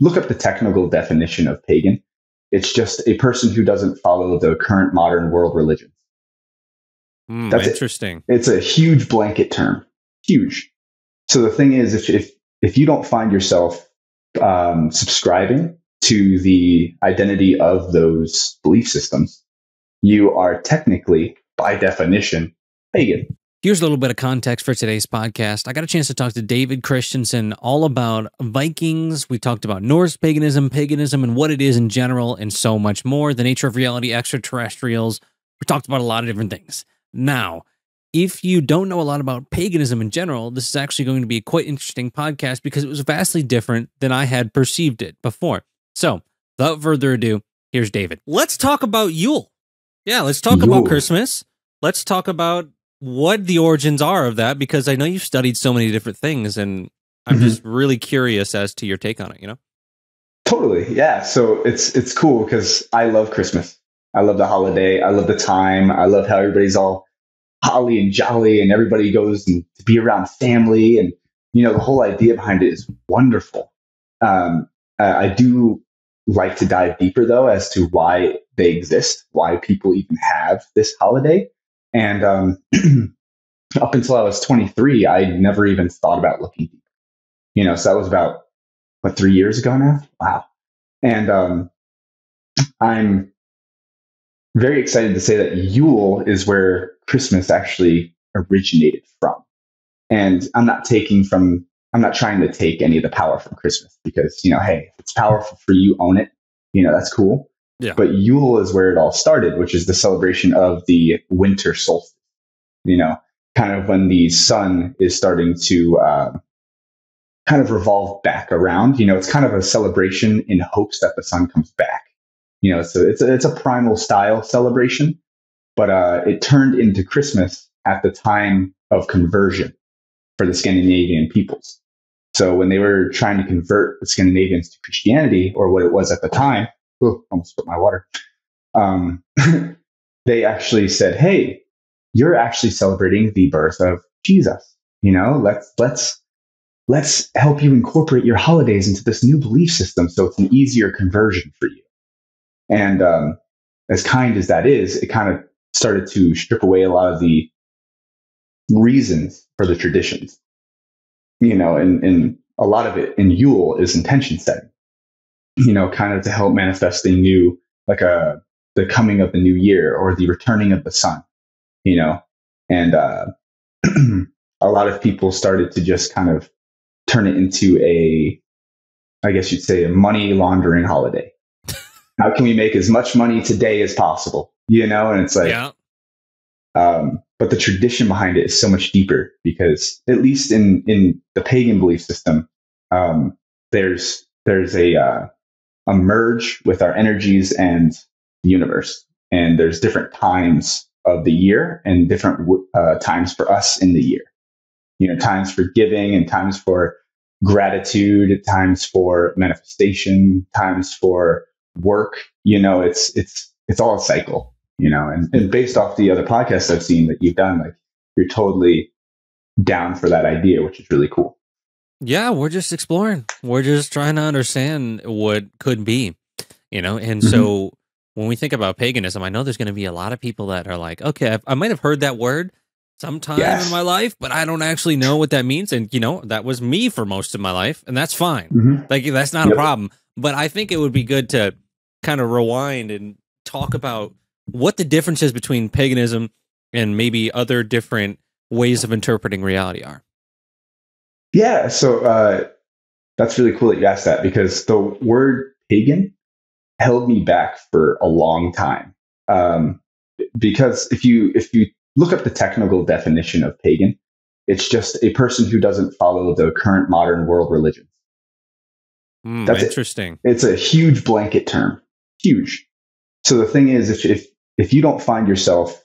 look up the technical definition of pagan, it's just a person who doesn't follow the current modern world religions. Mm, That's interesting. It. It's a huge blanket term, huge. So the thing is, if if if you don't find yourself um, subscribing to the identity of those belief systems, you are technically, by definition, pagan. Here's a little bit of context for today's podcast. I got a chance to talk to David Christiansen all about Vikings. We talked about Norse paganism, paganism, and what it is in general, and so much more. The nature of reality, extraterrestrials. We talked about a lot of different things. Now, if you don't know a lot about paganism in general, this is actually going to be a quite interesting podcast because it was vastly different than I had perceived it before. So, without further ado, here's David. Let's talk about Yule. Yeah, let's talk Yule. about Christmas. Let's talk about what the origins are of that because I know you've studied so many different things and I'm mm-hmm. just really curious as to your take on it, you know? Totally. Yeah. So it's it's cool because I love Christmas. I love the holiday. I love the time. I love how everybody's all holly and jolly and everybody goes and to be around family and you know the whole idea behind it is wonderful. Um, I do like to dive deeper though as to why they exist, why people even have this holiday. And um, up until I was 23, I never even thought about looking deeper. You know, so that was about what three years ago now. Wow. And um, I'm very excited to say that Yule is where Christmas actually originated from. And I'm not taking from, I'm not trying to take any of the power from Christmas because, you know, hey, if it's powerful for you, own it. You know, that's cool. Yeah. But Yule is where it all started, which is the celebration of the winter solstice. You know, kind of when the sun is starting to uh, kind of revolve back around. You know, it's kind of a celebration in hopes that the sun comes back. You know, so it's a, it's a primal style celebration, but uh, it turned into Christmas at the time of conversion for the Scandinavian peoples. So when they were trying to convert the Scandinavians to Christianity, or what it was at the time, oh, almost put my water. Um, they actually said, "Hey, you're actually celebrating the birth of Jesus. You know, let's let's let's help you incorporate your holidays into this new belief system, so it's an easier conversion for you." And um, as kind as that is, it kind of started to strip away a lot of the reasons for the traditions. You know, and, and a lot of it in Yule is intention setting you know, kind of to help manifest the new, like a, the coming of the new year or the returning of the sun, you know, and, uh, a lot of people started to just kind of turn it into a, I guess you'd say a money laundering holiday. How can we make as much money today as possible? You know, and it's like, yeah. um, but the tradition behind it is so much deeper because at least in, in the pagan belief system, um, there's, there's a, uh, a merge with our energies and the universe. And there's different times of the year and different uh, times for us in the year. You know, times for giving and times for gratitude, times for manifestation, times for work. You know, it's it's it's all a cycle. You know, and, and based off the other podcasts I've seen that you've done, like you're totally down for that idea, which is really cool. Yeah, we're just exploring. We're just trying to understand what could be, you know? And mm-hmm. so when we think about paganism, I know there's going to be a lot of people that are like, okay, I, I might have heard that word sometime yes. in my life, but I don't actually know what that means. And, you know, that was me for most of my life, and that's fine. Mm-hmm. Like, that's not yep. a problem. But I think it would be good to kind of rewind and talk about what the differences between paganism and maybe other different ways of interpreting reality are. Yeah, so uh, that's really cool that you asked that because the word pagan held me back for a long time. Um, because if you if you look up the technical definition of pagan, it's just a person who doesn't follow the current modern world religions. Mm, That's interesting. It. It's a huge blanket term, huge. So the thing is, if if if you don't find yourself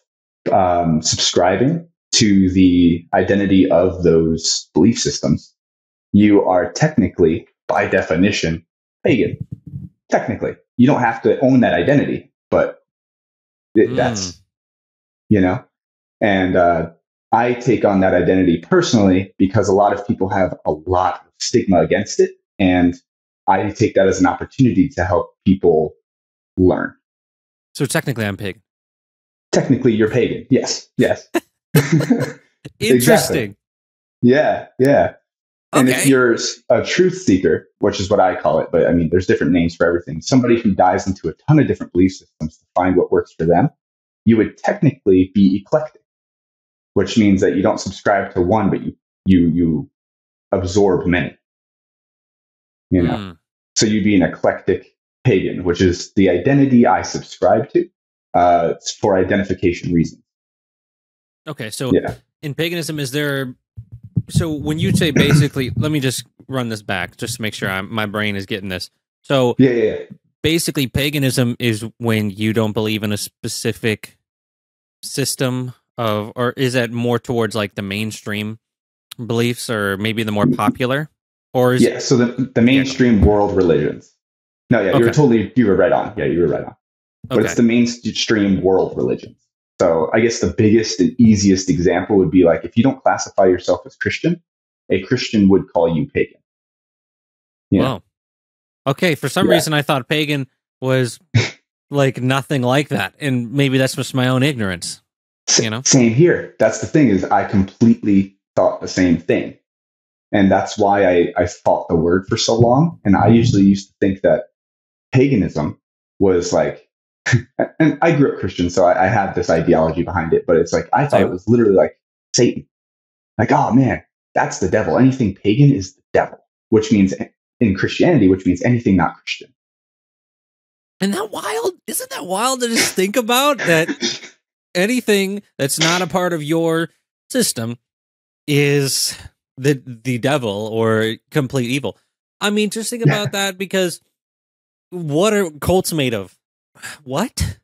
um, subscribing to the identity of those belief systems, you are technically, by definition, pagan. Technically, you don't have to own that identity, but it, mm. that's, you know, and uh, I take on that identity personally because a lot of people have a lot of stigma against it. And I take that as an opportunity to help people learn. So technically, I'm pagan. Technically, you're pagan. Yes. Yes. Interesting. Yeah. Yeah. And if you're a truth seeker, which is what I call it, but I mean, there's different names for everything. Somebody who dives into a ton of different belief systems to find what works for them, you would technically be eclectic, which means that you don't subscribe to one, but you you you absorb many. You know, Mm. so you'd be an eclectic pagan, which is the identity I subscribe to uh, for identification reasons. Okay, so Yeah. in paganism, is there? So when you say basically, let me just run this back just to make sure I'm, my brain is getting this. So Yeah, yeah, yeah. basically, paganism is when you don't believe in a specific system of, or is that more towards like the mainstream beliefs, or maybe the more popular, or is yeah. So the the mainstream world religions. No, yeah, you were totally you were right on. Yeah, you were right on. But okay? it's the mainstream world religions. So I guess the biggest and easiest example would be like if you don't classify yourself as Christian, a Christian would call you pagan. Yeah. Wow. Okay, for some Yeah. reason I thought pagan was like nothing like that, and maybe that's just my own ignorance. You know? Same here. That's the thing is I completely thought the same thing. And that's why I, I fought the word for so long. And I usually used to think that paganism was like, and I grew up Christian, so I, I had this ideology behind it, but it's like, I thought it was literally like Satan. Like, oh man, that's the devil. Anything pagan is the devil, which means in Christianity, which means anything not Christian. Isn't that wild? Isn't that wild to just think about that anything that's not a part of your system is the the devil or complete evil? I mean, just think about that because what are cults made of? What?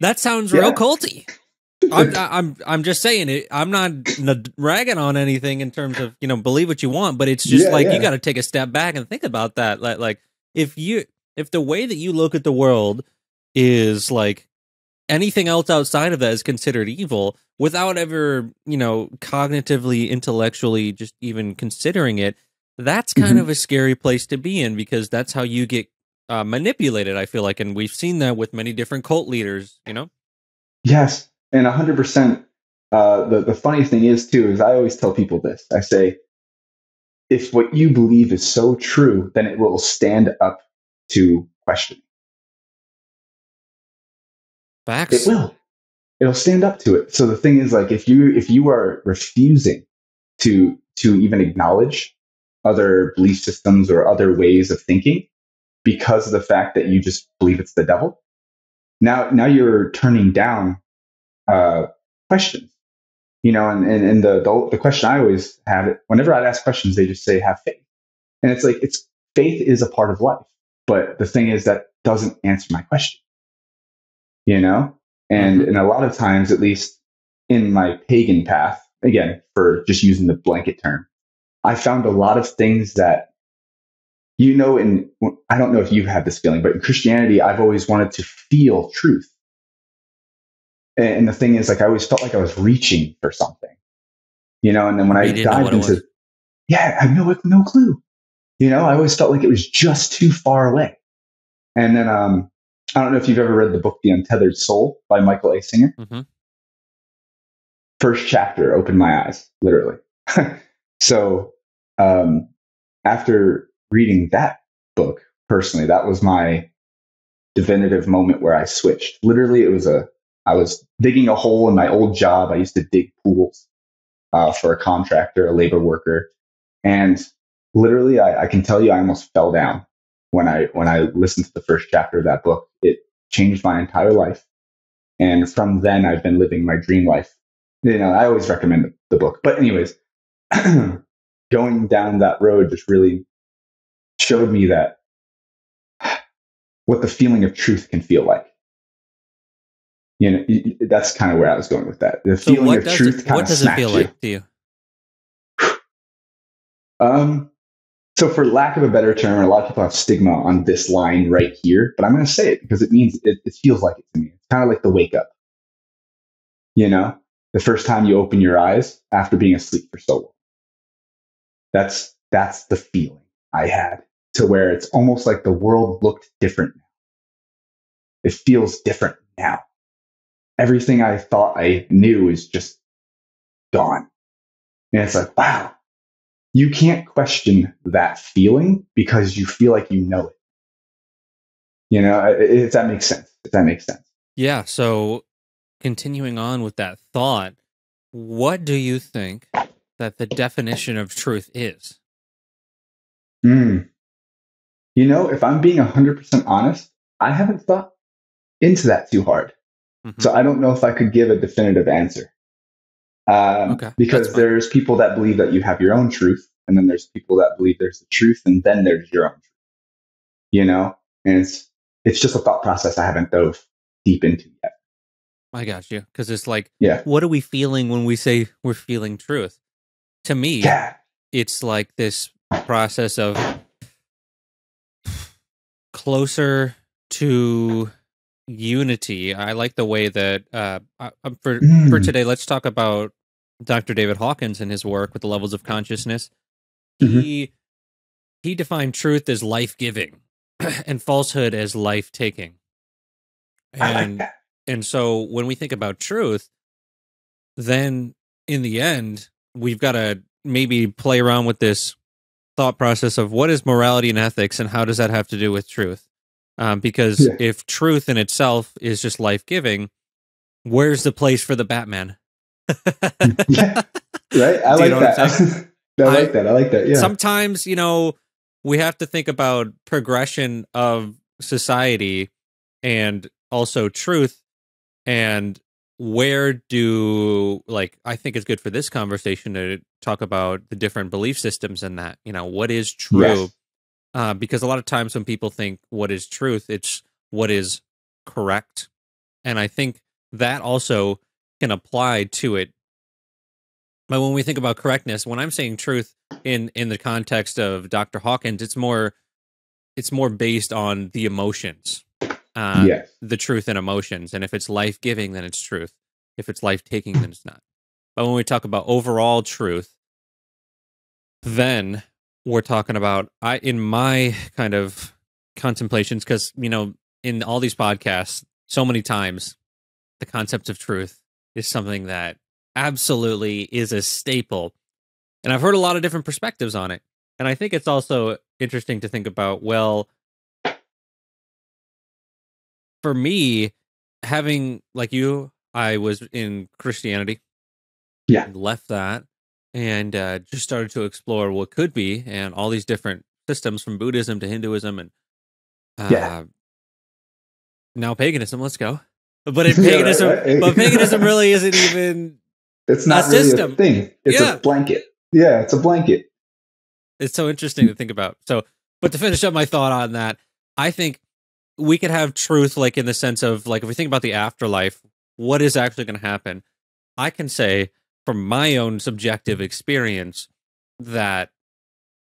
That sounds real culty. I'm, I'm I'm just saying it. I'm not ragging on anything in terms of you know believe what you want, but it's just Yeah, like yeah. you got to take a step back and think about that. Like like if you if the way that you look at the world is like anything else outside of that is considered evil without ever you know cognitively intellectually just even considering it, that's kind Mhm. of a scary place to be in because that's how you get uh, manipulated. I feel like, and we've seen that with many different cult leaders. You know. Yes, and hundred percent. Uh, the the funny thing is too is I always tell people this. I say, if what you believe is so true, then it will stand up to question. Facts. It will. It'll stand up to it. So the thing is, like, if you if you are refusing to to even acknowledge other belief systems or other ways of thinking because of the fact that you just believe it's the devil, now now you're turning down uh, questions. You know, and, and, and the, the the question I always have it whenever I'd ask questions, they just say have faith, and it's like it's faith is a part of life, but the thing is that doesn't answer my question. You know, and and a lot of times, at least in my pagan path, again for just using the blanket term, I found a lot of things that you know, in I don't know if you've had this feeling, but in Christianity, I've always wanted to feel truth. And, and the thing is, like, I always felt like I was reaching for something, you know. And then when I You dived into, yeah, I have no no clue. You know, I always felt like it was just too far away. And then, um, I don't know if you've ever read the book The Untethered Soul by Michael A. Singer. hmm First chapter opened my eyes, literally. so, um, after reading that book personally, that was my definitive moment where I switched. Literally, it was a I was digging a hole in my old job. I used to dig pools uh, for a contractor, a labor worker, and literally, I, I can tell you, I almost fell down when I when I listened to the first chapter of that book. It changed my entire life, and from then, I've been living my dream life. You know, I always recommend the, the book, but anyways, going down that road just really showed me that what the feeling of truth can feel like. You know, that's kind of where I was going with that. The So feeling of truth it, kind what of does it feel you. like to you? Um, so for lack of a better term, a lot of people have stigma on this line right here, but I'm going to say it because it means it, it feels like it to me. It's kind of like the wake up. You know, the first time you open your eyes after being asleep for so long. That's that's the feeling I had to where it's almost like the world looked different. It feels different now. Everything I thought I knew is just gone. And it's like, wow, you can't question that feeling because you feel like you know it. You know, if that makes sense. If that makes sense. Yeah. So continuing on with that thought, what do you think that the definition of truth is? Mm. You know, if I'm being 100% honest, I haven't thought into that too hard. Mm-hmm. So I don't know if I could give a definitive answer. Um, okay, because there's people that believe that you have your own truth, and then there's people that believe there's the truth, and then there's your own truth. You know, and it's it's just a thought process I haven't dove deep into yet. I got you. Because it's like, yeah. what are we feeling when we say we're feeling truth? To me, yeah. it's like this process of closer to unity. I like the way that uh, for mm. for today. Let's talk about Dr. David Hawkins and his work with the levels of consciousness. Mm-hmm. He he defined truth as life giving and falsehood as life taking. And like and so when we think about truth, then in the end, we've got to maybe play around with this thought process of what is morality and ethics and how does that have to do with truth? Um, because yeah. if truth in itself is just life giving, where's the place for the Batman? yeah, right. I like that. I like I, that. I like that. Yeah. Sometimes you know we have to think about progression of society and also truth and where do like i think it's good for this conversation to talk about the different belief systems and that you know what is true yes. uh, because a lot of times when people think what is truth it's what is correct and i think that also can apply to it but when we think about correctness when i'm saying truth in in the context of dr hawkins it's more it's more based on the emotions uh, yes. the truth and emotions. And if it's life giving, then it's truth. If it's life taking, then it's not. But when we talk about overall truth, then we're talking about I in my kind of contemplations because you know in all these podcasts so many times the concept of truth is something that absolutely is a staple and i've heard a lot of different perspectives on it and i think it's also interesting to think about well for me, having like you, I was in Christianity. Yeah. Left that and uh, just started to explore what could be and all these different systems from Buddhism to Hinduism and uh, yeah. now paganism. Let's go. But paganism, right, right. but paganism really isn't even. It's not a really system. a thing. It's yeah. a blanket. Yeah, it's a blanket. It's so interesting to think about. So, but to finish up my thought on that, I think we could have truth like in the sense of like if we think about the afterlife what is actually going to happen? I can say from my own subjective experience that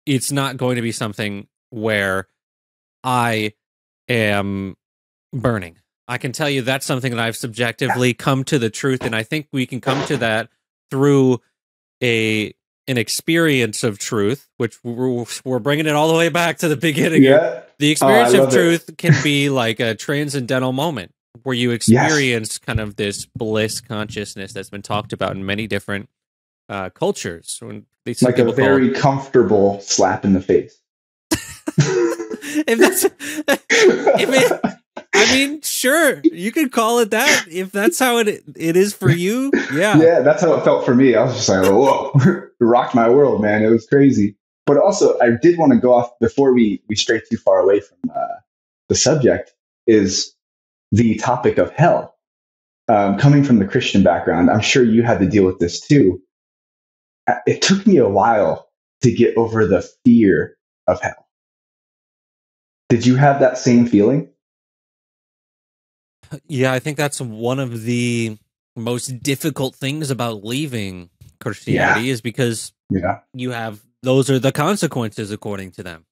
it's not going to be something where i am burning. I can tell you that's something that i've subjectively come to the truth and i think we can come to that through a an experience of truth, which we're, we're bringing it all the way back to the beginning. Yeah. The oh, experience oh, of truth it. can be like a transcendental moment where you experience yes. kind of this bliss consciousness that's been talked about in many different uh, cultures. When like a very comfortable slap in the face. if that's if it I mean, sure, you could call it that if that's how it it is for you. Yeah, yeah, that's how it felt for me. I was just like, whoa, it rocked my world, man. It was crazy. But also, I did want to go off before we we stray too far away from uh, the subject. Is the topic of hell um, coming from the Christian background? I'm sure you had to deal with this too. Uh, it took me a while to get over the fear of hell. Did you have that same feeling? Yeah, I think that's one of the most difficult things about leaving Christianity yeah. is because yeah. you have those are the consequences according to them.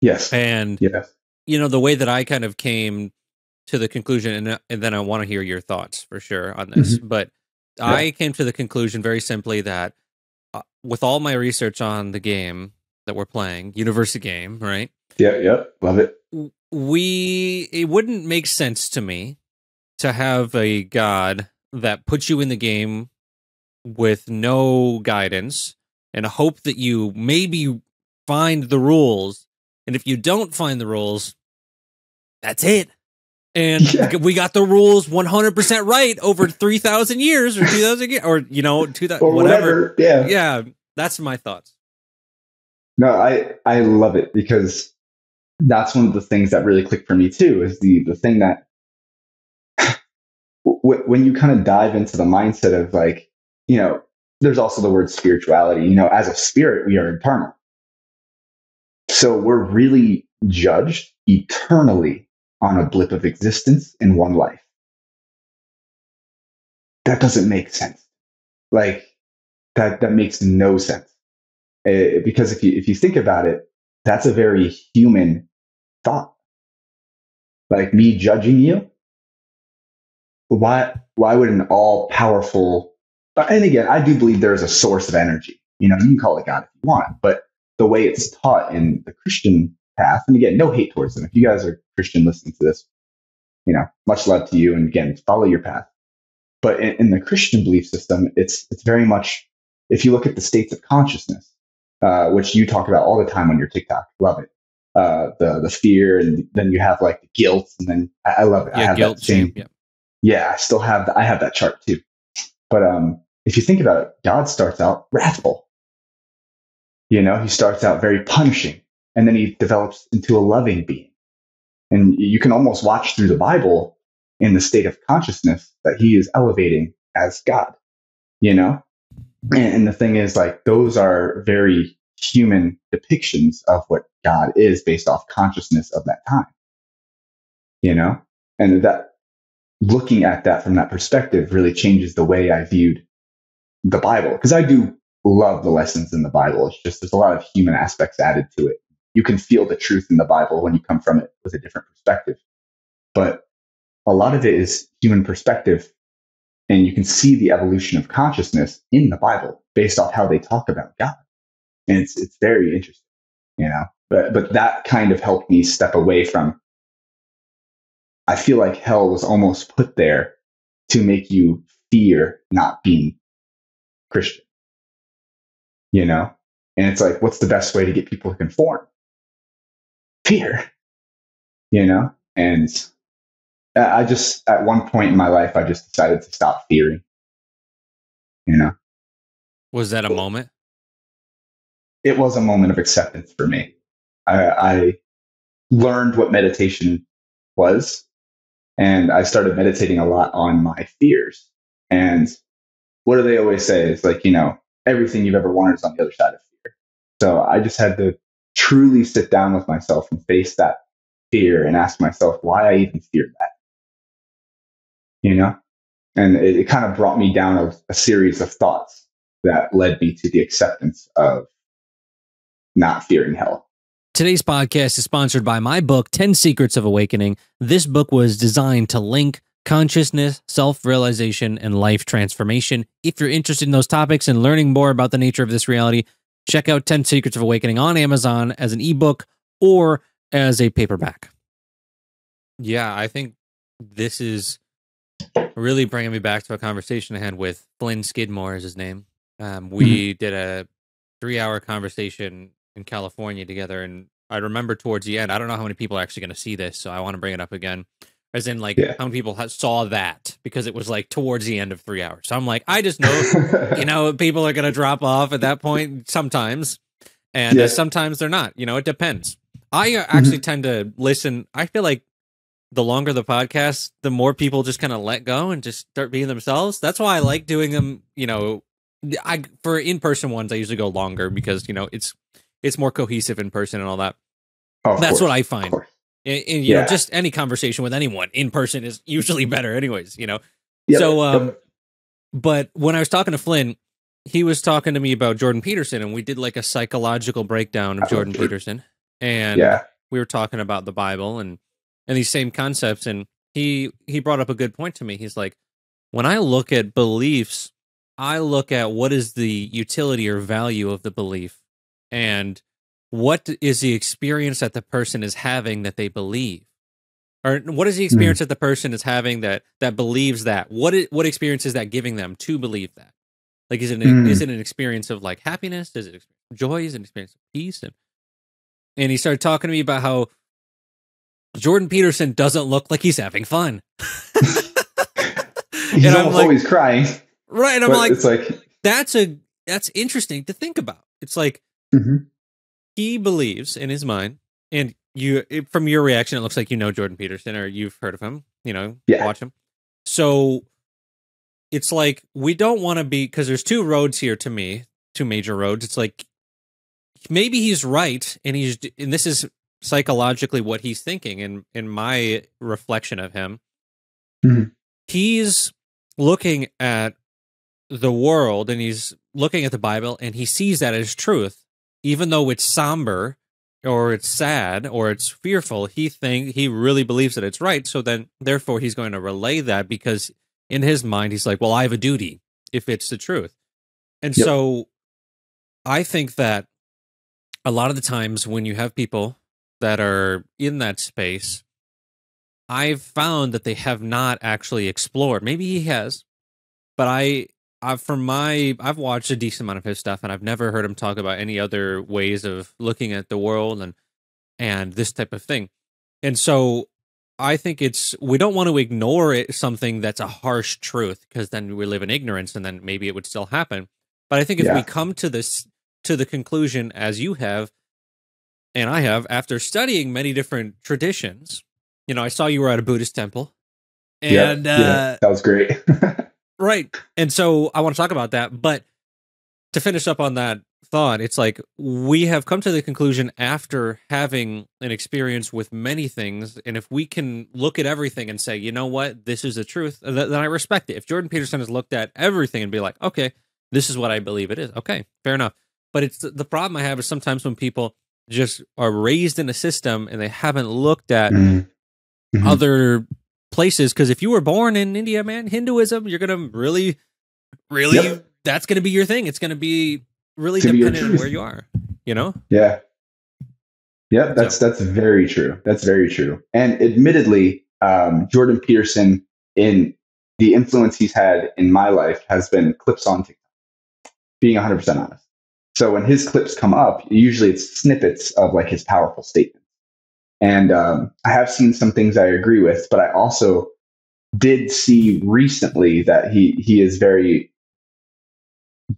Yes. And yes. you know the way that I kind of came to the conclusion and, and then I want to hear your thoughts for sure on this, mm-hmm. but yeah. I came to the conclusion very simply that uh, with all my research on the game that we're playing, Universe the game, right? Yeah, yep, love it. We it wouldn't make sense to me to have a god that puts you in the game with no guidance and a hope that you maybe find the rules. And if you don't find the rules, that's it. And Yeah. we got the rules 100% right over 3,000 years or 2,000 years or, you know, 2,000, Or whatever. whatever. Yeah. Yeah, that's my thoughts. No, I I love it because that's one of the things that really clicked for me too. Is the the thing that when you kind of dive into the mindset of like, you know, there's also the word spirituality. You know, as a spirit, we are eternal, so we're really judged eternally on a blip of existence in one life. That doesn't make sense. Like that that makes no sense. Uh, because if you if you think about it, that's a very human thought. Like me judging you, why why would an all powerful? And again, I do believe there is a source of energy. You know, you can call it God if you want, but the way it's taught in the Christian path, and again, no hate towards them. If you guys are Christian listening to this, you know, much love to you, and again, follow your path. But in, in the Christian belief system, it's it's very much if you look at the states of consciousness, uh, which you talk about all the time on your TikTok. Love it. Uh, the the fear, and then you have like the guilt, and then I, I love it. I Yeah, have guilt, shame. Yeah. Yeah, I still have I have that chart too. But um, if you think about it, God starts out wrathful. You know, he starts out very punishing, and then he develops into a loving being. And you can almost watch through the Bible in the state of consciousness that he is elevating as God. You know, and, and the thing is, like, those are very human depictions of what God is based off consciousness of that time. You know, and that looking at that from that perspective really changes the way I viewed the Bible. Because I do love the lessons in the Bible. It's just there's a lot of human aspects added to it. You can feel the truth in the Bible when you come from it with a different perspective. But a lot of it is human perspective. And you can see the evolution of consciousness in the Bible based off how they talk about God. And it's it's very interesting, you know. But but that kind of helped me step away from I feel like hell was almost put there to make you fear not being Christian. You know? And it's like, what's the best way to get people to conform? Fear. You know? And I just, at one point in my life, I just decided to stop fearing. You know? Was that a moment? It was a moment of acceptance for me. I, I learned what meditation was and I started meditating a lot on my fears. And what do they always say? It's like, you know, everything you've ever wanted is on the other side of fear. So I just had to truly sit down with myself and face that fear and ask myself why I even feared that. You know? And it, it kind of brought me down a, a series of thoughts that led me to the acceptance of not fearing hell. Today's podcast is sponsored by my book, 10 Secrets of Awakening. This book was designed to link consciousness, self realization, and life transformation. If you're interested in those topics and learning more about the nature of this reality, check out 10 Secrets of Awakening on Amazon as an ebook or as a paperback. Yeah, I think this is really bringing me back to a conversation I had with Flynn Skidmore, is his name. Um, we did a three hour conversation in California together. And I remember towards the end, I don't know how many people are actually going to see this, so I want to bring it up again. As in, like, Yeah. how many people saw that because it was like towards the end of three hours. So I'm like, I just know, you know, people are going to drop off at that point sometimes, and uh, Yeah. sometimes they're not. You know, it depends. I uh, actually tend to listen. I feel like the longer the podcast, the more people just kind of let go and just start being themselves. That's why I like doing them. You know, I for in person ones, I usually go longer because you know it's it's more cohesive in person and all that. Of That's course, what I find. And, and, you know, Yeah. just any conversation with anyone in person is usually better, anyways. You know. Yep, So, um, yep. But when I was talking to Flynn, he was talking to me about Jordan Peterson, and we did like a psychological breakdown of love Jordan Jordan. Peterson, and yeah, we were talking about the Bible and and these same concepts and he he brought up a good point to me. He's like when I look at beliefs, I look at what is the utility or value of the belief. And what is the experience that the person is having that they believe? Or what is the experience mm. that the person is having that that believes that? What is, what experience is that giving them to believe that? Like is it an, mm. is it an experience of like happiness? Is it joy? Is it an experience of peace? And and he started talking to me about how jordan peterson doesn't look like he's having fun. He's and I'm like, always crying. Right and i'm like it's like that's a that's interesting to think about. It's like mm-hmm he believes in his mind, and you from your reaction, it looks like you know Jordan Peterson or you've heard of him. You know, yeah. watch him. So it's like we don't want to be because there's two roads here to me, two major roads. It's like maybe he's right, and he's and this is psychologically what he's thinking. And in my reflection of him, mm-hmm. he's looking at the world and he's looking at the Bible and he sees that as truth even though it's somber or it's sad or it's fearful, he think he really believes that it's right. So then, therefore, he's going to relay that because in his mind, he's like, "Well, I have a duty if it's the truth." And yep. so, I think that a lot of the times when you have people that are in that space, I've found that they have not actually explored. Maybe he has, but I I've from my I've watched a decent amount of his stuff, and I've never heard him talk about any other ways of looking at the world and and this type of thing. And so I think it's we don't want to ignore it something that's a harsh truth because then we live in ignorance, and then maybe it would still happen. But I think if yeah. we come to this to the conclusion as you have, and I have after studying many different traditions, you know, I saw you were at a Buddhist temple, and yeah, yeah, uh, that was great. Right. And so I want to talk about that. But to finish up on that thought, it's like we have come to the conclusion after having an experience with many things. And if we can look at everything and say, you know what, this is the truth, then I respect it. If Jordan Peterson has looked at everything and be like, okay, this is what I believe it is. Okay, fair enough. But it's the problem I have is sometimes when people just are raised in a system and they haven't looked at mm-hmm. mm-hmm. other places because if you were born in India, man, Hinduism, you're gonna really, really, yep. that's gonna be your thing. It's gonna be really dependent on where you are. You know? Yeah. Yeah, that's so. that's very true. That's very true. And admittedly, um, Jordan Peterson, in the influence he's had in my life, has been clips on TikTok. Being 100 percent honest. So when his clips come up, usually it's snippets of like his powerful statements. And um, I have seen some things I agree with, but I also did see recently that he he is very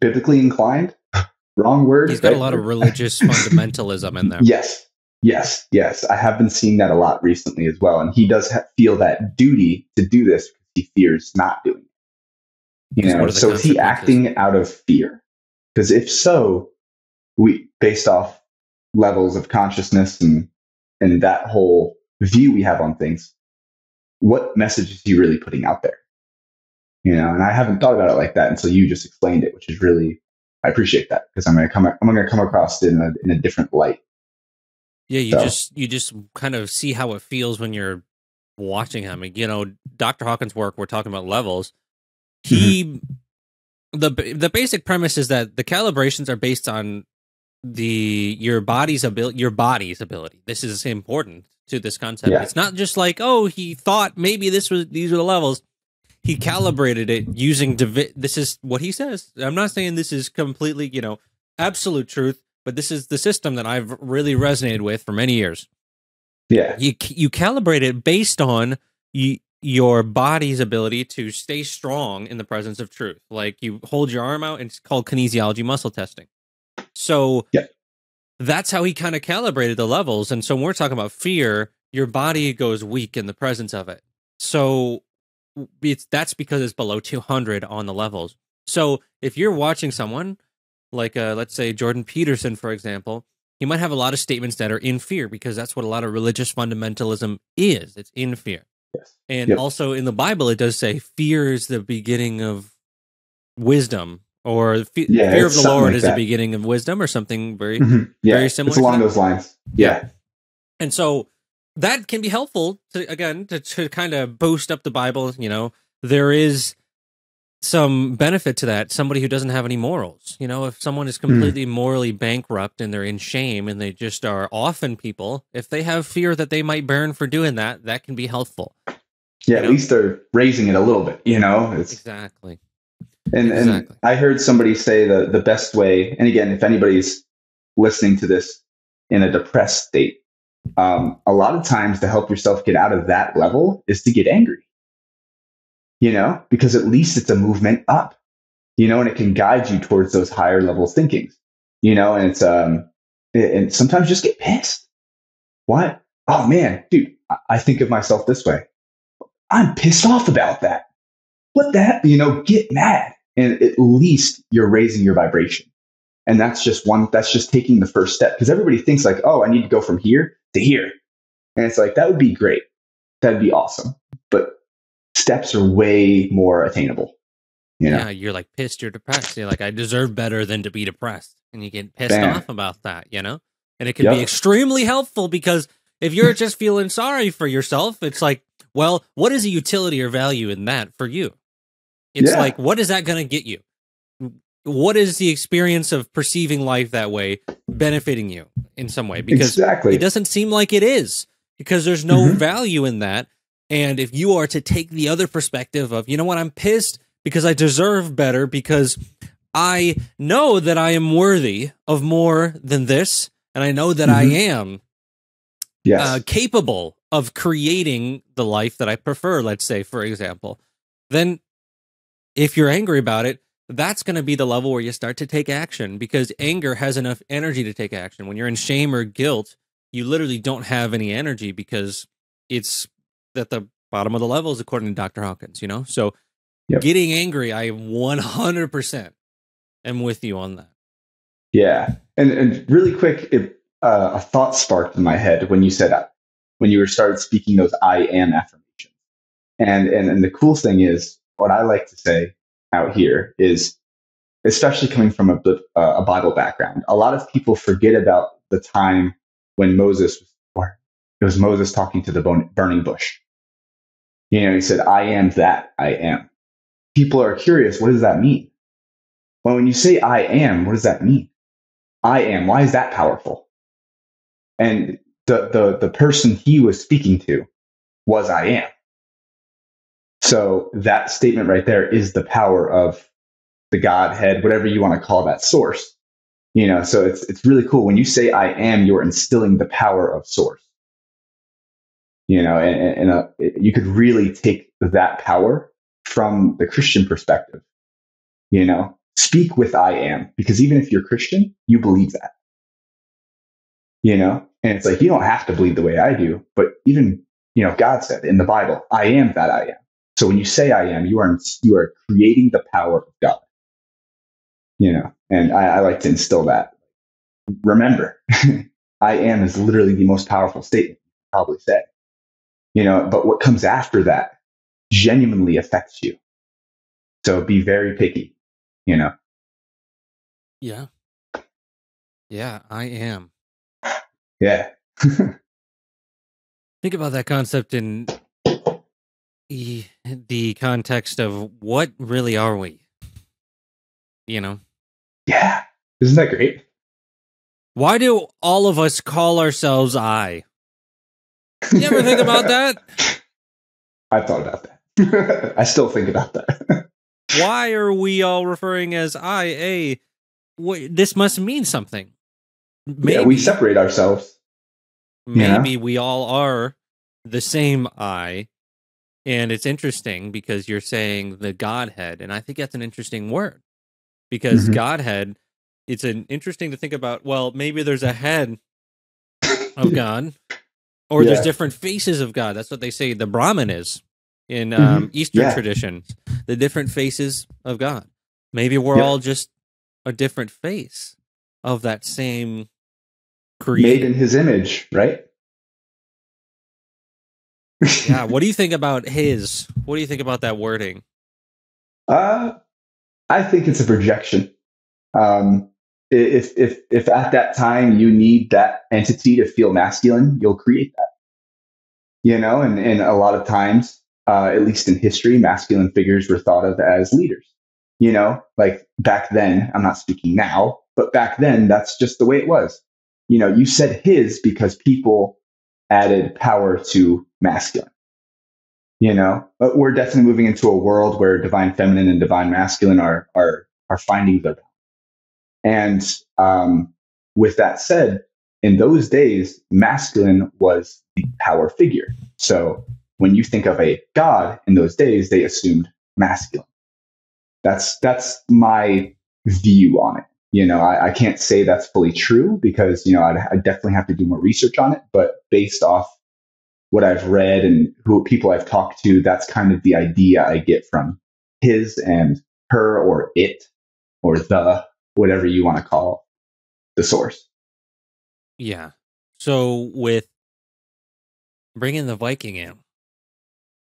biblically inclined. Wrong word. He's got right? a lot of religious fundamentalism in there. Yes, yes, yes. I have been seeing that a lot recently as well, and he does ha- feel that duty to do this because he fears not doing it. You know, so is he acting out of fear? Because if so, we based off levels of consciousness and and that whole view we have on things, what message is he really putting out there? You know, and I haven't thought about it like that until you just explained it, which is really I appreciate that because I'm gonna come I'm gonna come across it in a in a different light. Yeah, you so. just you just kind of see how it feels when you're watching him. You know, Dr. Hawkins' work, we're talking about levels. He mm-hmm. the the basic premise is that the calibrations are based on the your body's ability your body's ability. This is important to this concept. Yeah. it's not just like oh he thought maybe this was these were the levels. He calibrated it using divi- this is what he says. I'm not saying this is completely you know absolute truth but this is the system that i've really resonated with for many years. Yeah. You you calibrate it based on you, your body's ability to stay strong in the presence of truth. Like you hold your arm out and it's called kinesiology muscle testing so yeah. that's how he kind of calibrated the levels. And so when we're talking about fear, your body goes weak in the presence of it. So it's that's because it's below 200 on the levels. So if you're watching someone like uh, let's say Jordan Peterson, for example, he might have a lot of statements that are in fear because that's what a lot of religious fundamentalism is. It's in fear. Yes. And yep. also in the Bible, it does say fear is the beginning of wisdom or fe- yeah, fear of the Lord like is that. the beginning of wisdom, or something very mm-hmm. yeah, very similar. It's along those lines. Yeah. and so that can be helpful to again to, to kind of boost up the Bible. You know, there is some benefit to that. Somebody who doesn't have any morals, you know, if someone is completely mm. morally bankrupt and they're in shame and they just are often people, if they have fear that they might burn for doing that, that can be helpful. Yeah, at know? least they're raising it a little bit, you know? It's, exactly. And, exactly. and I heard somebody say the, the best way, and again, if anybody's listening to this in a depressed state, um, a lot of times to help yourself get out of that level is to get angry you know, because at least it's a movement up, you know, and it can guide you towards those higher level thinkings, you know, and it's, um, and sometimes just get pissed. What? Oh man, dude, I think of myself this way. I'm pissed off about that. What that, you know, get mad. And at least you're raising your vibration. And that's just one, that's just taking the first step. Because everybody thinks like, oh, I need to go from here to here. And it's like, that would be great. That'd be awesome. But steps are way more attainable. You know? Yeah, you're like pissed, you're depressed. You're like, I deserve better than to be depressed. And you get pissed Bam. off about that, you know? And it can yep. be extremely helpful because if you're just feeling sorry for yourself, it's like, well, what is the utility or value in that for you? It's yeah. like, what is that going to get you? What is the experience of perceiving life that way benefiting you in some way? Because exactly. it doesn't seem like it is because there's no mm-hmm. value in that. And if you are to take the other perspective of, you know what, I'm pissed because I deserve better because I know that I am worthy of more than this, and I know that mm-hmm. I am yes. uh, capable of creating the life that I prefer, let's say, for example, then if you're angry about it, that's going to be the level where you start to take action because anger has enough energy to take action. When you're in shame or guilt, you literally don't have any energy because it's at the bottom of the levels, according to Dr. Hawkins, you know? So yep. getting angry, I 100% am with you on that. Yeah. And, and really quick, it, uh, a thought sparked in my head when you said that, when you were started speaking those I am affirmations. And, and, and the cool thing is, what I like to say out here is, especially coming from a, a Bible background, a lot of people forget about the time when Moses was born. It was Moses talking to the burning bush. You know, he said, I am that I am. People are curious, what does that mean? Well, when you say I am, what does that mean? I am. Why is that powerful? And the, the, the person he was speaking to was I am. So that statement right there is the power of the Godhead, whatever you want to call that source. You know, so it's, it's really cool. When you say I am, you're instilling the power of source you know, and, and uh, you could really take that power from the Christian perspective, you know, speak with I am, because even if you're Christian, you believe that, you know, and it's like, you don't have to believe the way I do, but even, you know, God said in the Bible, I am that I am. So when you say I am, you are, you are creating the power of God, you know, and I, I like to instill that. Remember, I am is literally the most powerful statement probably say you know, but what comes after that genuinely affects you. So be very picky, you know. Yeah. Yeah, I am. Yeah. Think about that concept in the context of what really are we? You know? Yeah. Isn't that great? Why do all of us call ourselves I? You ever think about that? I've thought about that. I still think about that. Why are we all referring as I, A? this must mean something. Maybe, yeah, we separate ourselves. Maybe yeah. we all are the same I. And it's interesting because you're saying the Godhead. And I think that's an interesting word because mm-hmm. Godhead, it's an interesting to think about. Well, maybe there's a head of God or yeah. there's different faces of God. That's what they say the Brahman is in mm-hmm. um, Eastern yeah. tradition. The different faces of God. Maybe we're yeah. all just a different face of that same creator. Made in His image, right? Yeah. What do you think about his? What do you think about that wording? Uh, I think it's a projection. Um, if if if at that time you need that entity to feel masculine, you'll create that. You know, and and a lot of times, uh, at least in history, masculine figures were thought of as leaders. You know, like back then, I'm not speaking now, but back then, that's just the way it was. You know, you said his because people added power to masculine. You know, but we're definitely moving into a world where divine feminine and divine masculine are are are finding their balance. And um, with that said, in those days, masculine was the power figure. So when you think of a god in those days, they assumed masculine. That's that's my view on it. You know, I, I can't say that's fully true because you know I'd, i definitely have to do more research on it. But based off what I've read and who people I've talked to, that's kind of the idea I get from his and her or it or the whatever you want to call the source. Yeah. So with bringing the Viking in,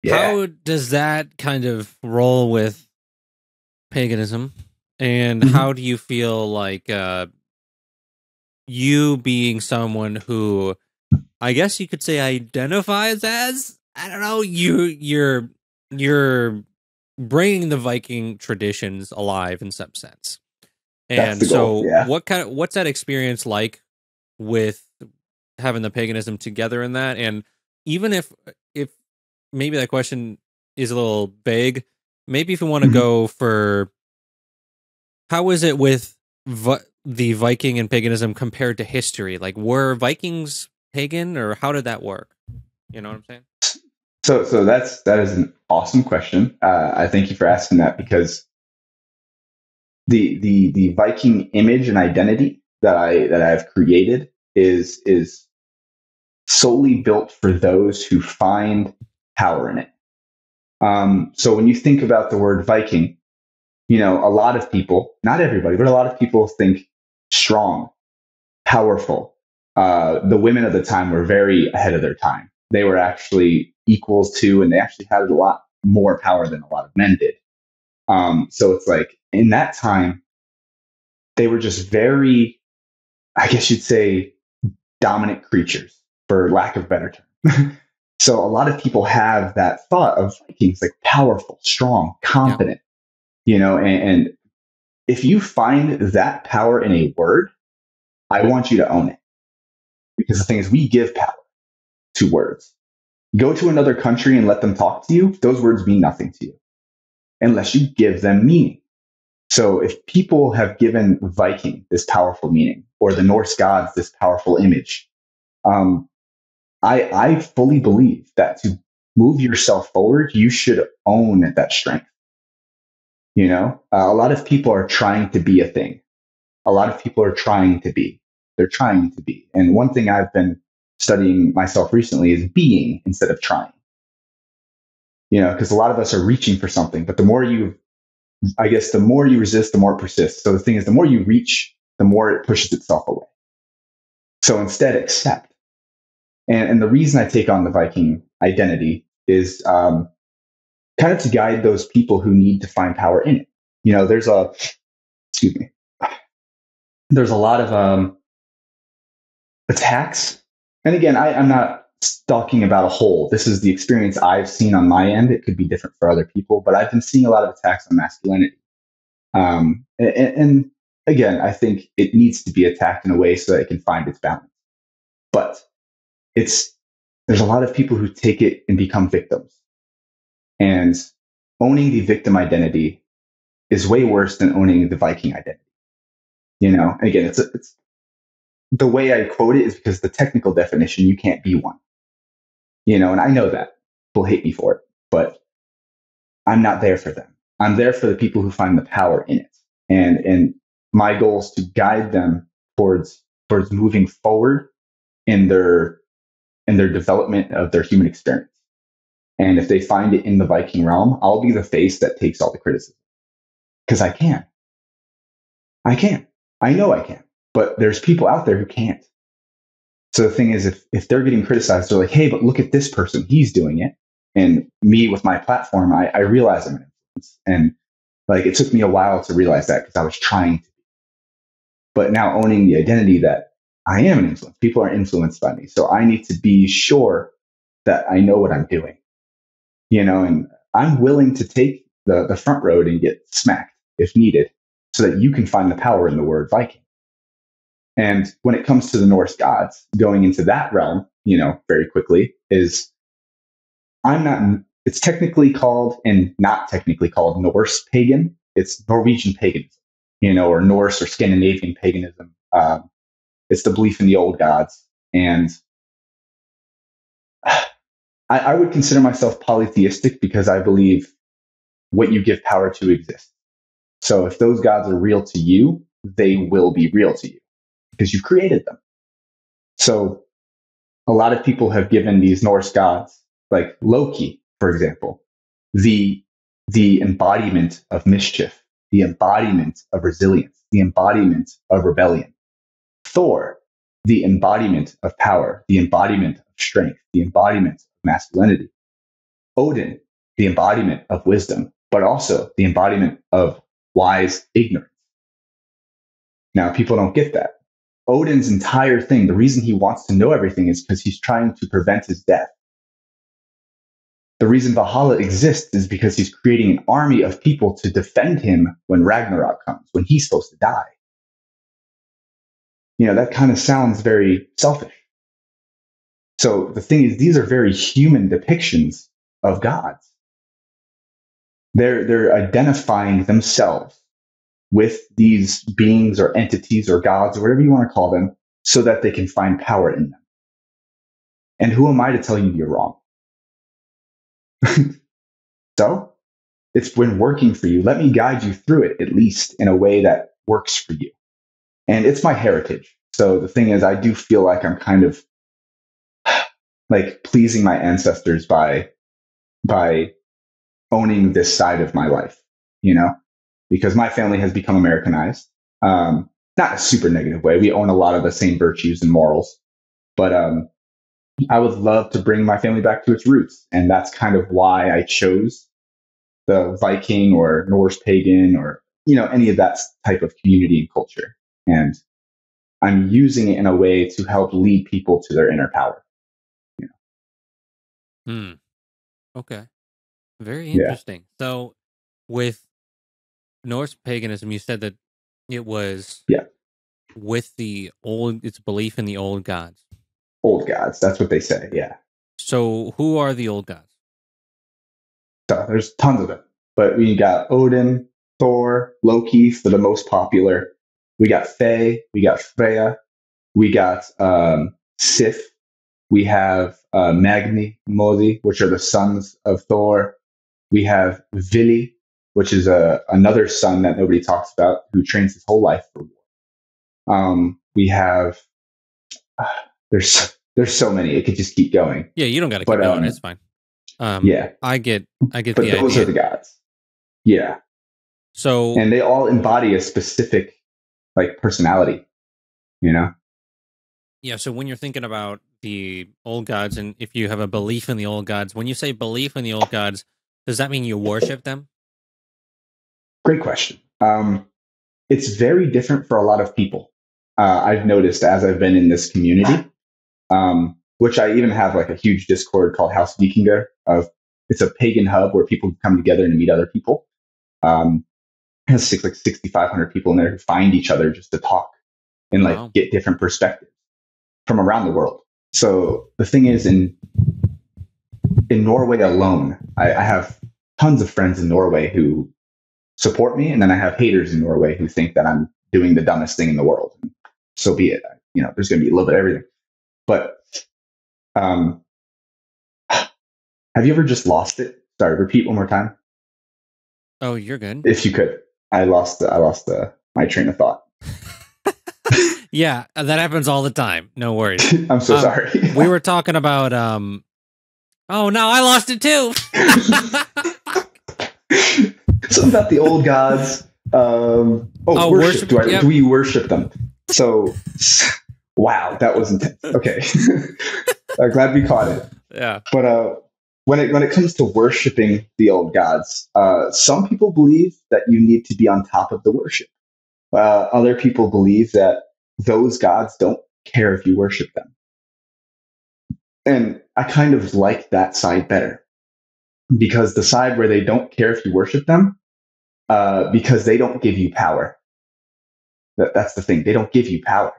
yeah. how does that kind of roll with paganism? And mm-hmm. how do you feel like uh, you being someone who I guess you could say identifies as I don't know you you're you're bringing the Viking traditions alive in some sense. And so, yeah. what kind of what's that experience like with having the paganism together in that? And even if if maybe that question is a little vague, maybe if you want to mm-hmm. go for how is it with vi- the Viking and paganism compared to history? Like, were Vikings pagan, or how did that work? You know what I'm saying? So, so that's that is an awesome question. Uh, I thank you for asking that because the the the Viking image and identity that I that I've created is is solely built for those who find power in it. Um, so when you think about the word Viking, you know a lot of people, not everybody, but a lot of people think strong, powerful. Uh, the women of the time were very ahead of their time. They were actually equals to, and they actually had a lot more power than a lot of men did. Um, so it's like in that time, they were just very, I guess you'd say, dominant creatures, for lack of better term. so a lot of people have that thought of Vikings like powerful, strong, confident, yeah. you know, and, and if you find that power in a word, I want you to own it. Because the thing is, we give power to words. Go to another country and let them talk to you, those words mean nothing to you unless you give them meaning. So if people have given Viking this powerful meaning or the Norse gods this powerful image, um, I, I fully believe that to move yourself forward, you should own that strength. You know, uh, a lot of people are trying to be a thing. A lot of people are trying to be. They're trying to be. And one thing I've been studying myself recently is being instead of trying you know, because a lot of us are reaching for something, but the more you, I guess, the more you resist, the more it persists. So the thing is, the more you reach, the more it pushes itself away. So instead, accept. And, and the reason I take on the Viking identity is um, kind of to guide those people who need to find power in it. You know, there's a, excuse me, there's a lot of um, attacks. And again, I, I'm not talking about a whole. This is the experience I've seen on my end. It could be different for other people, but I've been seeing a lot of attacks on masculinity. Um, and, and, again, I think it needs to be attacked in a way so that it can find its balance. But it's there's a lot of people who take it and become victims, and owning the victim identity is way worse than owning the Viking identity. You know, again, it's, it's the way I quote it is because the technical definition, you can't be one you know, and I know that people hate me for it, but I'm not there for them. I'm there for the people who find the power in it. And, and my goal is to guide them towards, towards moving forward in their, in their development of their human experience. And if they find it in the Viking realm, I'll be the face that takes all the criticism because I can. I can. I know I can, but there's people out there who can't. So the thing is, if, if they're getting criticized, they're like, hey, but look at this person, he's doing it. And me with my platform, I, I realize I'm an influence. And like it took me a while to realize that because I was trying to. But now owning the identity that I am an influence, people are influenced by me. So I need to be sure that I know what I'm doing. You know, and I'm willing to take the, the front road and get smacked. if needed, so that you can find the power in the word Viking. And when it comes to the Norse gods, going into that realm, you know, very quickly is I'm not, it's technically called and not technically called Norse pagan. It's Norwegian paganism, you know, or Norse or Scandinavian paganism. Um, it's the belief in the old gods. And I, I would consider myself polytheistic because I believe what you give power to exists. So if those gods are real to you, they will be real to you because you've created them. So a lot of people have given these Norse gods, like Loki, for example, the, the embodiment of mischief, the embodiment of resilience, the embodiment of rebellion. Thor, the embodiment of power, the embodiment of strength, the embodiment of masculinity. Odin, the embodiment of wisdom, but also the embodiment of wise ignorance. Now, people don't get that. Odin's entire thing, the reason he wants to know everything is because he's trying to prevent his death. The reason Valhalla exists is because he's creating an army of people to defend him when Ragnarok comes, when he's supposed to die. You know, that kind of sounds very selfish. So the thing is, these are very human depictions of gods. They're, they're identifying themselves with these beings or entities or gods or whatever you want to call them so that they can find power in them. And who am I to tell you you're wrong? so it's been working for you. Let me guide you through it, at least in a way that works for you. And it's my heritage. So the thing is, I do feel like I'm kind of like pleasing my ancestors by, by owning this side of my life, you know? Because my family has become Americanized. Um, not a super negative way. We own a lot of the same virtues and morals, but um, I would love to bring my family back to its roots, and that's kind of why I chose the Viking or Norse pagan or you know any of that type of community and culture. And I'm using it in a way to help lead people to their inner power. You know? Hmm. Okay. Very interesting. Yeah. So, with Norse paganism, you said that it was yeah with the old its belief in the old gods. Old gods, that's what they say. Yeah. So who are the old gods? So there's tons of them, but we got Odin, Thor, Loki for the most popular. We got Frey, we got Freya, we got um, Sif, we have uh, Magni, Modi, which are the sons of Thor. We have Vili, which is a, another son that nobody talks about who trains his whole life for war. Um, we have, uh, there's, there's so many. It could just keep going. Yeah, you don't got to keep but, going. Um, it's fine. Um, yeah, I get, I get but the those idea. are the gods. Yeah. So, and they all embody a specific like personality, you know? Yeah. So when you're thinking about the old gods, and if you have a belief in the old gods, when you say belief in the old gods, does that mean you worship them? Great question. Um, it's very different for a lot of people. Uh, I've noticed as I've been in this community, um, which I even have like a huge Discord called House Vikinger. Of it's a pagan hub where people come together and meet other people. Um, it has six, like 6,500 people in there who find each other just to talk and like wow. get different perspectives from around the world. So the thing is, in in Norway alone, I, I have tons of friends in Norway who support me. And then I have haters in Norway who think that I'm doing the dumbest thing in the world. So be it. You know, there's going to be a little bit of everything. But um, have you ever just lost it? Sorry, repeat one more time. Oh, you're good. If you could, I lost. The, I lost the, my train of thought. yeah, that happens all the time. No worries. I'm so um, sorry. we were talking about. um Oh no, I lost it too. something about the old gods. Um, oh, oh, worship. worship do, I, yep. do we worship them? So, wow, that was intense. Okay, uh, glad we caught it. Yeah, but uh, when it when it comes to worshiping the old gods, uh, some people believe that you need to be on top of the worship. Uh, other people believe that those gods don't care if you worship them, and I kind of like that side better because the side where they don't care if you worship them uh, because they don't give you power. That, that's the thing. They don't give you power.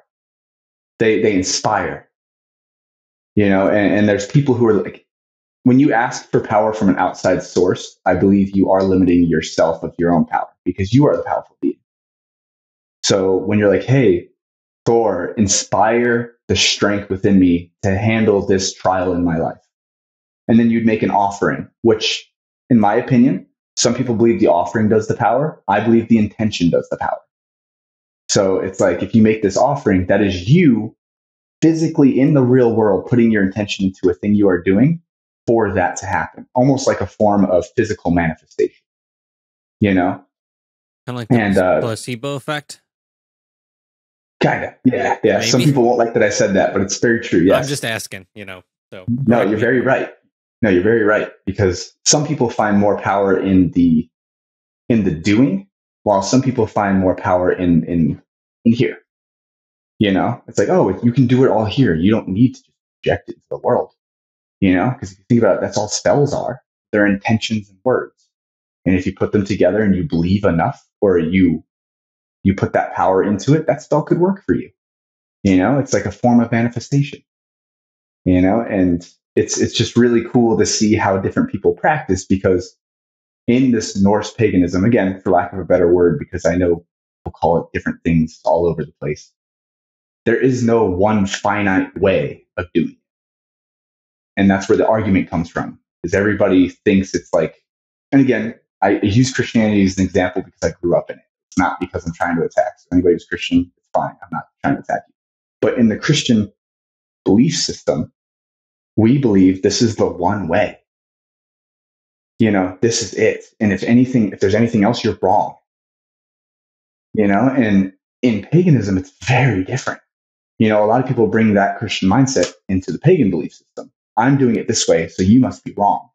They they inspire. You know, and, and there's people who are like, when you ask for power from an outside source, I believe you are limiting yourself of your own power because you are the powerful being. So when you're like, hey, Thor, inspire the strength within me to handle this trial in my life. And then you'd make an offering, which, in my opinion, some people believe the offering does the power. I believe the intention does the power. So it's like if you make this offering, that is you physically in the real world putting your intention into a thing you are doing for that to happen, almost like a form of physical manifestation. You know? Kind of like the And, uh, placebo effect. Kind of. Yeah. Yeah. Some people won't like that I said that, but it's very true. Yes. I'm just asking, you know. So No, you're very right. No, you're very right because some people find more power in the in the doing, while some people find more power in in in here. You know, it's like, oh, you can do it all here. You don't need to just project it into the world. You know, because if you think about it, that's all spells are. They're intentions and words. And if you put them together and you believe enough, or you you put that power into it, that spell could work for you. You know, it's like a form of manifestation. You know, and it's it's just really cool to see how different people practice because in this Norse paganism, again, for lack of a better word, because I know people call it different things all over the place, there is no one finite way of doing it. And that's where the argument comes from, is everybody thinks it's like, and again, I use Christianity as an example because I grew up in it. It's not because I'm trying to attack. So anybody who's Christian, it's fine. I'm not trying to attack you. But in the Christian belief system, we believe this is the one way. You know, this is it. And if anything, if there's anything else, you're wrong. You know, and in paganism, it's very different. You know, a lot of people bring that Christian mindset into the pagan belief system. I'm doing it this way, so you must be wrong.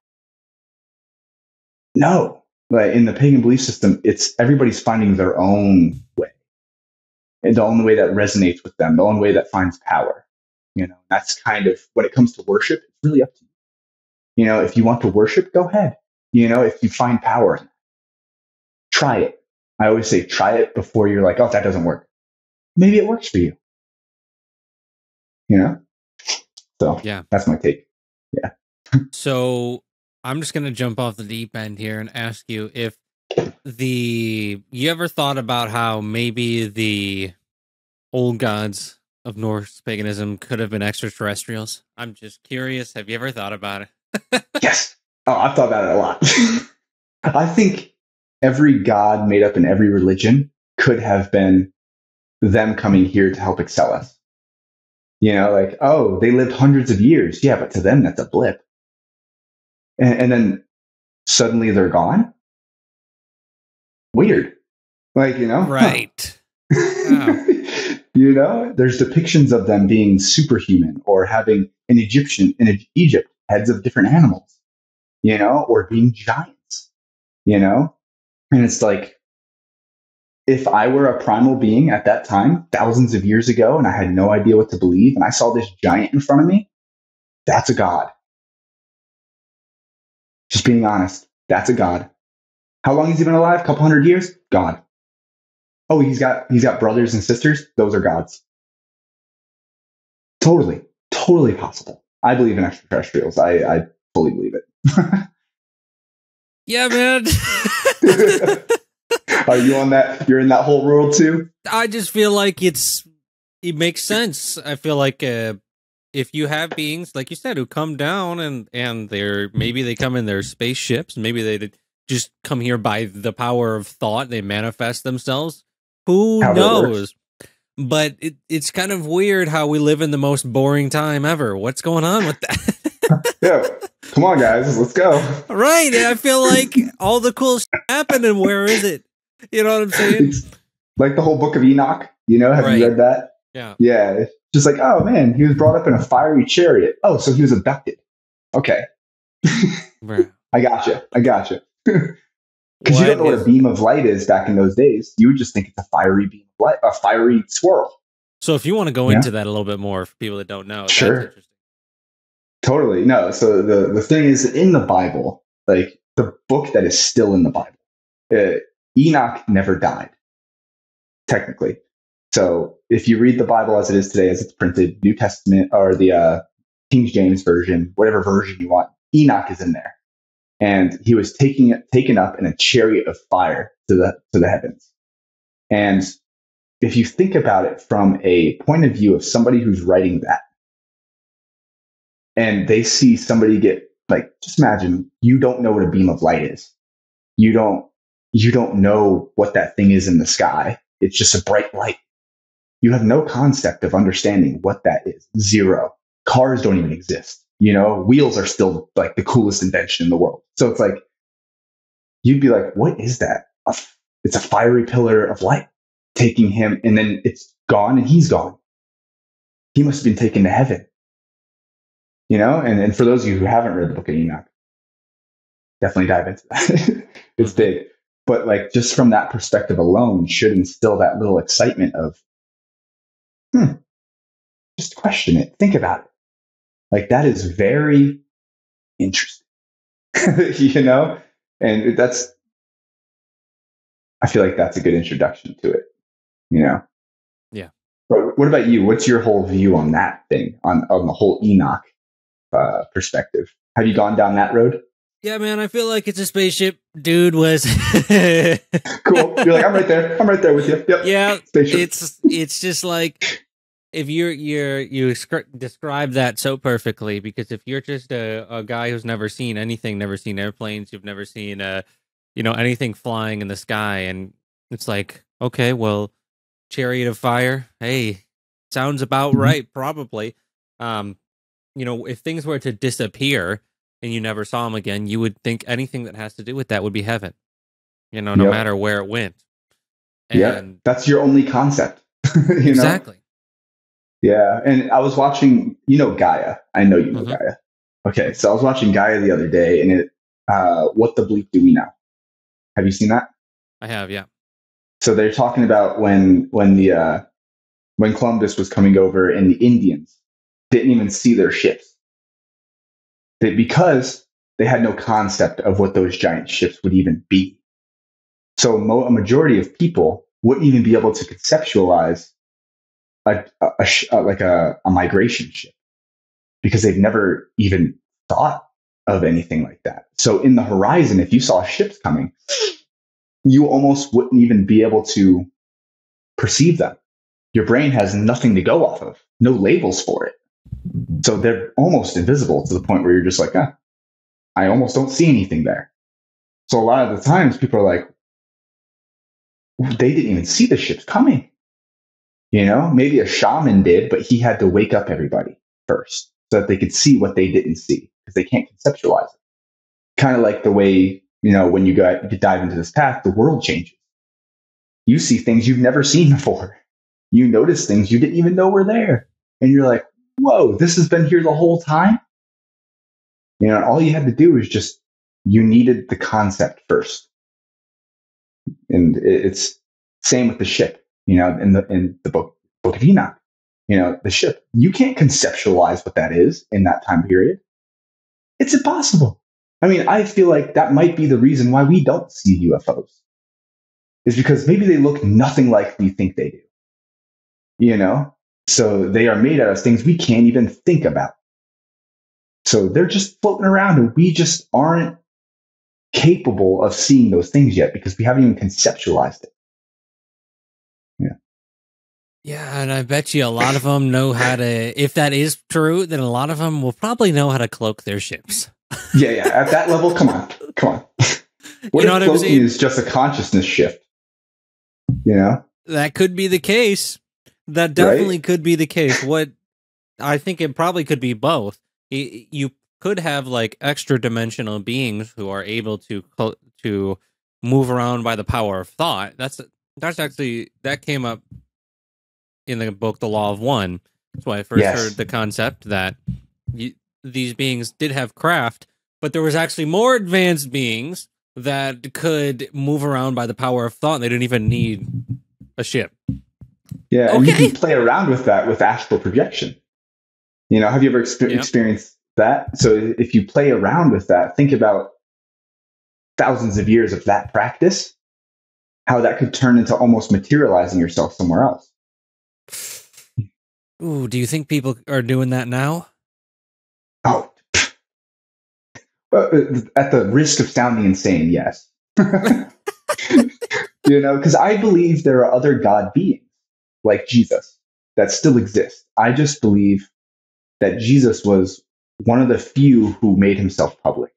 No, but in the pagan belief system, it's everybody's finding their own way. And the only way that resonates with them, the only way that finds power. You know, that's kind of when it comes to worship, it's really up to you. You know, if you want to worship, go ahead. You know, if you find power, in it, try it. I always say try it before you're like, oh, that doesn't work. Maybe it works for you. You know? So Yeah. that's my take. Yeah. so I'm just gonna jump off the deep end here and ask you if the you ever thought about how maybe the old gods of Norse paganism could have been extraterrestrials? I'm just curious. Have you ever thought about it? Yes. Oh, I've thought about it a lot. I think every god made up in every religion could have been them coming here to help excel us. You know, like, oh, they lived hundreds of years. Yeah, but to them, that's a blip. And, and then suddenly they're gone. Weird. Like, you know? Right. Wow. You know, there's depictions of them being superhuman or having an Egyptian in Egypt heads of different animals, you know, or being giants, you know, and it's like if I were a primal being at that time, thousands of years ago, and I had no idea what to believe, and I saw this giant in front of me, that's a god. Just being honest, that's a god. How long has he been alive? A couple hundred years? God. Oh, he's got he's got brothers and sisters. Those are gods. Totally, totally possible. I believe in extraterrestrials. I, I fully believe it. Yeah, man. Are you on that? You're in that whole world too. I just feel like it's it makes sense. I feel like uh, if you have beings like you said who come down and and they're maybe they come in their spaceships, maybe they just come here by the power of thought, they manifest themselves. Who knows? But it, it's kind of weird how we live in the most boring time ever. What's going on with that? Yeah, come on, guys, let's go. right. I feel like all the cool shit happened and where is it? You know what I'm saying? It's like the whole Book of Enoch. You know, have Right. you read that? Yeah. Yeah, it's just like, oh man, he was brought up in a fiery chariot. Oh, so he was abducted. Okay. I gotcha. I gotcha. Because you don't know what a beam of light is back in those days. You would just think it's a fiery beam of light, a fiery swirl. So if you want to go Yeah. into that a little bit more for people that don't know, that's Sure. interesting. Totally. No. So the, the thing is in the Bible, like the book that is still in the Bible, uh, Enoch never died, technically. So if you read the Bible as it is today, as it's printed, New Testament or the uh, King James version, whatever version you want, Enoch is in there, and he was taking taken up in a chariot of fire to the to the heavens. And if you think about it from a point of view of somebody who's writing that, and they see somebody get like, just imagine you don't know what a beam of light is. You don't you don't know what that thing is in the sky. It's just a bright light. You have no concept of understanding what that is. Zero. Cars don't even exist. You know, wheels are still like the coolest invention in the world. So it's like, you'd be like, what is that? It's a fiery pillar of light taking him, and then it's gone and he's gone. He must have been taken to heaven. You know, and, and for those of you who haven't read the book of Enoch, definitely dive into that. it's big. But like just from that perspective alone should instill that little excitement of, hmm, just question it, think about it. Like that is very interesting, you know? And that's, I feel like that's a good introduction to it you know? Yeah. But what about you? What's your whole view on that thing, on, on the whole Enoch uh, perspective? Have you gone down that road? Yeah, man, I feel like it's a spaceship. Dude was cool. You're like, I'm right there. I'm right there with you. Yep. Yeah, spaceship. it's it's just like if you're you're you describe that so perfectly because if you're just a, a guy who's never seen anything, never seen airplanes, you've never seen uh you know anything flying in the sky, and it's like okay, well Chariot of Fire. Hey, sounds about mm-hmm. right, probably. Um, you know, if things were to disappear and you never saw them again, you would think anything that has to do with that would be heaven. You know, no yep. matter where it went. And yeah, that's your only concept. you exactly. Know? Yeah, and I was watching. You know Gaia. I know you know mm-hmm. Gaia. Okay, so I was watching Gaia the other day, and it. Uh, what the bleep do we know? Have you seen that? I have, yeah. So they're talking about when when the uh, when Columbus was coming over and the Indians didn't even see their ships they, because they had no concept of what those giant ships would even be. So mo- a majority of people wouldn't even be able to conceptualize a, a, a, like a, a migration ship because they've never even thought of anything like that. So in the horizon, if you saw ships coming, you almost wouldn't even be able to perceive them. Your brain has nothing to go off of, no labels for it. So they're almost invisible to the point where you're just like, ah, I almost don't see anything there. So a lot of the times people are like, they didn't even see the ships coming. You know, maybe a shaman did, but he had to wake up everybody first so that they could see what they didn't see because they can't conceptualize it. Kind of like the way you know, when you got you dive into this path, the world changes. You see things you've never seen before. You notice things you didn't even know were there. And you're like, whoa, this has been here the whole time. You know, all you had to do was just, you needed the concept first. And it's same with the ship, you know, in the, in the book, book of Enoch, you know, the ship, you can't conceptualize what that is in that time period. It's impossible. I mean, I feel like that might be the reason why we don't see UFOs, is because maybe they look nothing like we think they do. You know? So they are made out of things we can't even think about. So they're just floating around and we just aren't capable of seeing those things yet because we haven't even conceptualized it. Yeah. Yeah, and I bet you a lot of them know how to. If that is true, then a lot of them will probably know how to cloak their ships yeah, yeah. At that level, come on, come on. What you know if what is just a consciousness shift? You know, that could be the case. That definitely right? could be the case. What I think it probably could be both. You could have like extra dimensional beings who are able to to move around by the power of thought. That's that's actually that came up in the book The Law of One. That's why I first yes. heard the concept that you, these beings did have craft, but there was actually more advanced beings that could move around by the power of thought. And they didn't even need a ship. Yeah, okay. and you can play around with that with astral projection. You know, have you ever exper- yep. experienced that? So if you play around with that, think about thousands of years of that practice. how that could turn into almost materializing yourself somewhere else. Ooh, do you think people are doing that now? Oh, uh, at the risk of sounding insane, yes. you know, because I believe there are other God beings like Jesus that still exist. I just believe that Jesus was one of the few who made himself public.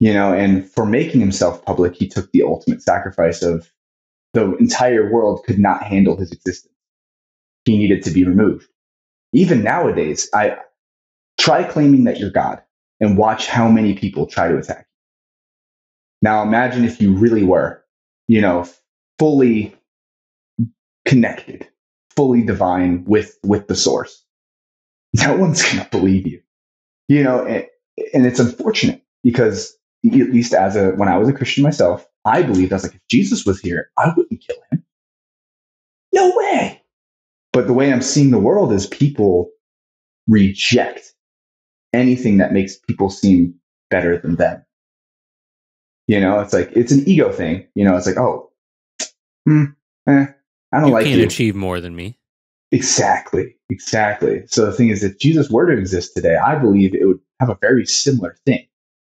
You know, and for making himself public, he took the ultimate sacrifice of the entire world could not handle his existence. He needed to be removed. Even nowadays, I try claiming that you're God and watch how many people try to attack you. Now imagine if you really were, you know, fully connected, fully divine with with the source. No one's going to believe you. You know, and, and it's unfortunate because at least as a when I was a Christian myself, I believed I was like, if Jesus was here, I wouldn't kill him. No way. But the way I'm seeing the world is people reject anything that makes people seem better than them. You know, it's like it's an ego thing. You know, it's like, oh, hmm, eh, I don't you like can't you. achieve more than me. Exactly, exactly. So the thing is, if Jesus were to exist today, I believe it would have a very similar thing.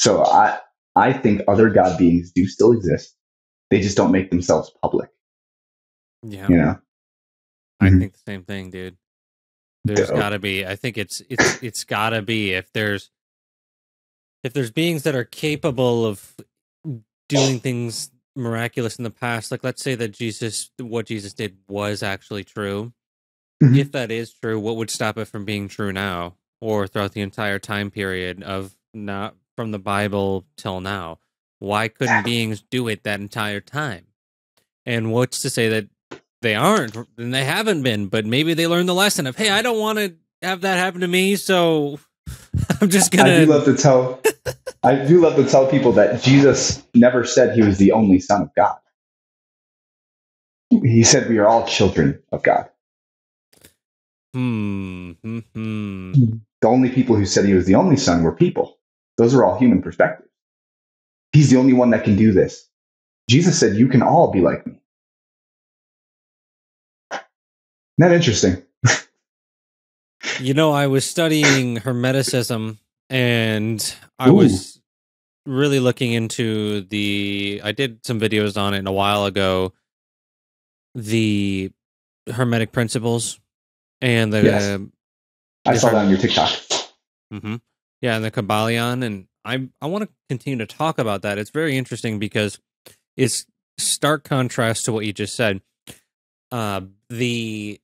So I, I think other God beings do still exist. They just don't make themselves public. Yeah, You know, I Mhm. think the same thing, dude. There's Dope. got to be. I think it's it's it's got to be if there's if there's beings that are capable of doing things miraculous in the past, like let's say that Jesus, what Jesus did was actually true. Mhm. If that is true, what would stop it from being true now or throughout the entire time period of not from the Bible till now? Why couldn't beings do it that entire time? And what's to say that they aren't and they haven't been, but maybe they learned the lesson of, hey, I don't want to have that happen to me, so I'm just gonna I do love to tell. I do love to tell people that Jesus never said he was the only Son of God. He said we are all children of God. hmm, hmm, hmm. The only people who said he was the only Son were people. Those are all human perspectives. He's the only one that can do this. Jesus said, "You can all be like me." That interesting? You know, I was studying Hermeticism and I Ooh. was really looking into the I did some videos on it a while ago. The Hermetic principles and the Yes. I saw that on your TikTok. Mm-hmm. Yeah, and the Kybalion, and I I want to continue to talk about that. It's very interesting because it's stark contrast to what you just said. Uh, the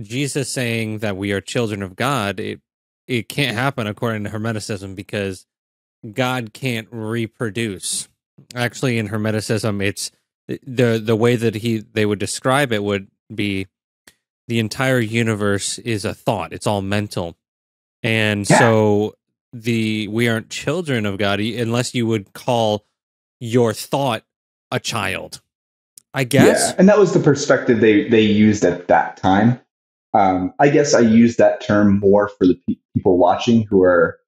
Jesus saying that we are children of God, it it can't happen according to Hermeticism because God can't reproduce. Actually, in Hermeticism, it's eh, the the way that he they would describe it would be the entire universe is a thought. It's all mental. And Yeah. so the we aren't children of God unless you would call your thought a child. I guess. Yeah, and that was the perspective they they used at that time. Um, I guess I use that term more for the pe- people watching who are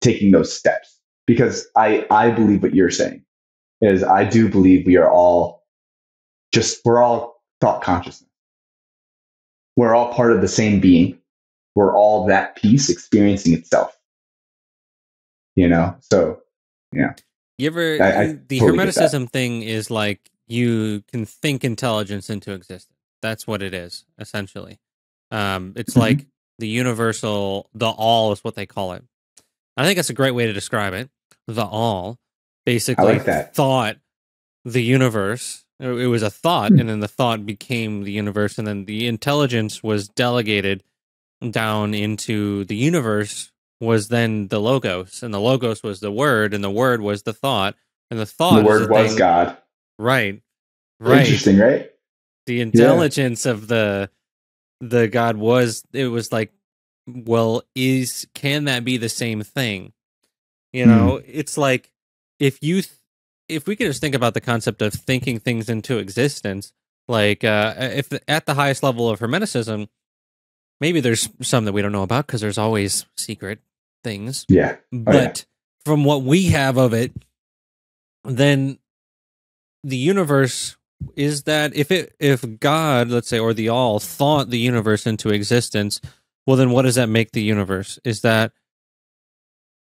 taking those steps because I I believe what you're saying is I do believe we are all just we're all thought consciousness. We're all part of the same being. We're all that piece experiencing itself. You know, so yeah. You ever I- I the totally. Hermeticism thing is like you can think intelligence into existence. That's what it is, essentially. Um, it's Mhm. like the universal, the all is what they call it. I think that's a great way to describe it. The all, basically, like that. thought the universe. It it was a thought, Hmm. and then the thought became the universe, and then the intelligence was delegated down into the universe. Was then the logos, and the logos was the word, and the word was the thought, and the thought the word the was thing- God. Right, right Interesting, right? the intelligence of the the god was it was like well is can that be the same thing you Hmm. know it's like if you th- if we could just think about the concept of thinking things into existence like uh if at the highest level of hermeticism maybe there's some that we don't know about because there's always secret things Yeah. but yeah. from what we have of it then the universe is that if it if God, let's say, or the all thought the universe into existence, well then what does that make the universe? Is that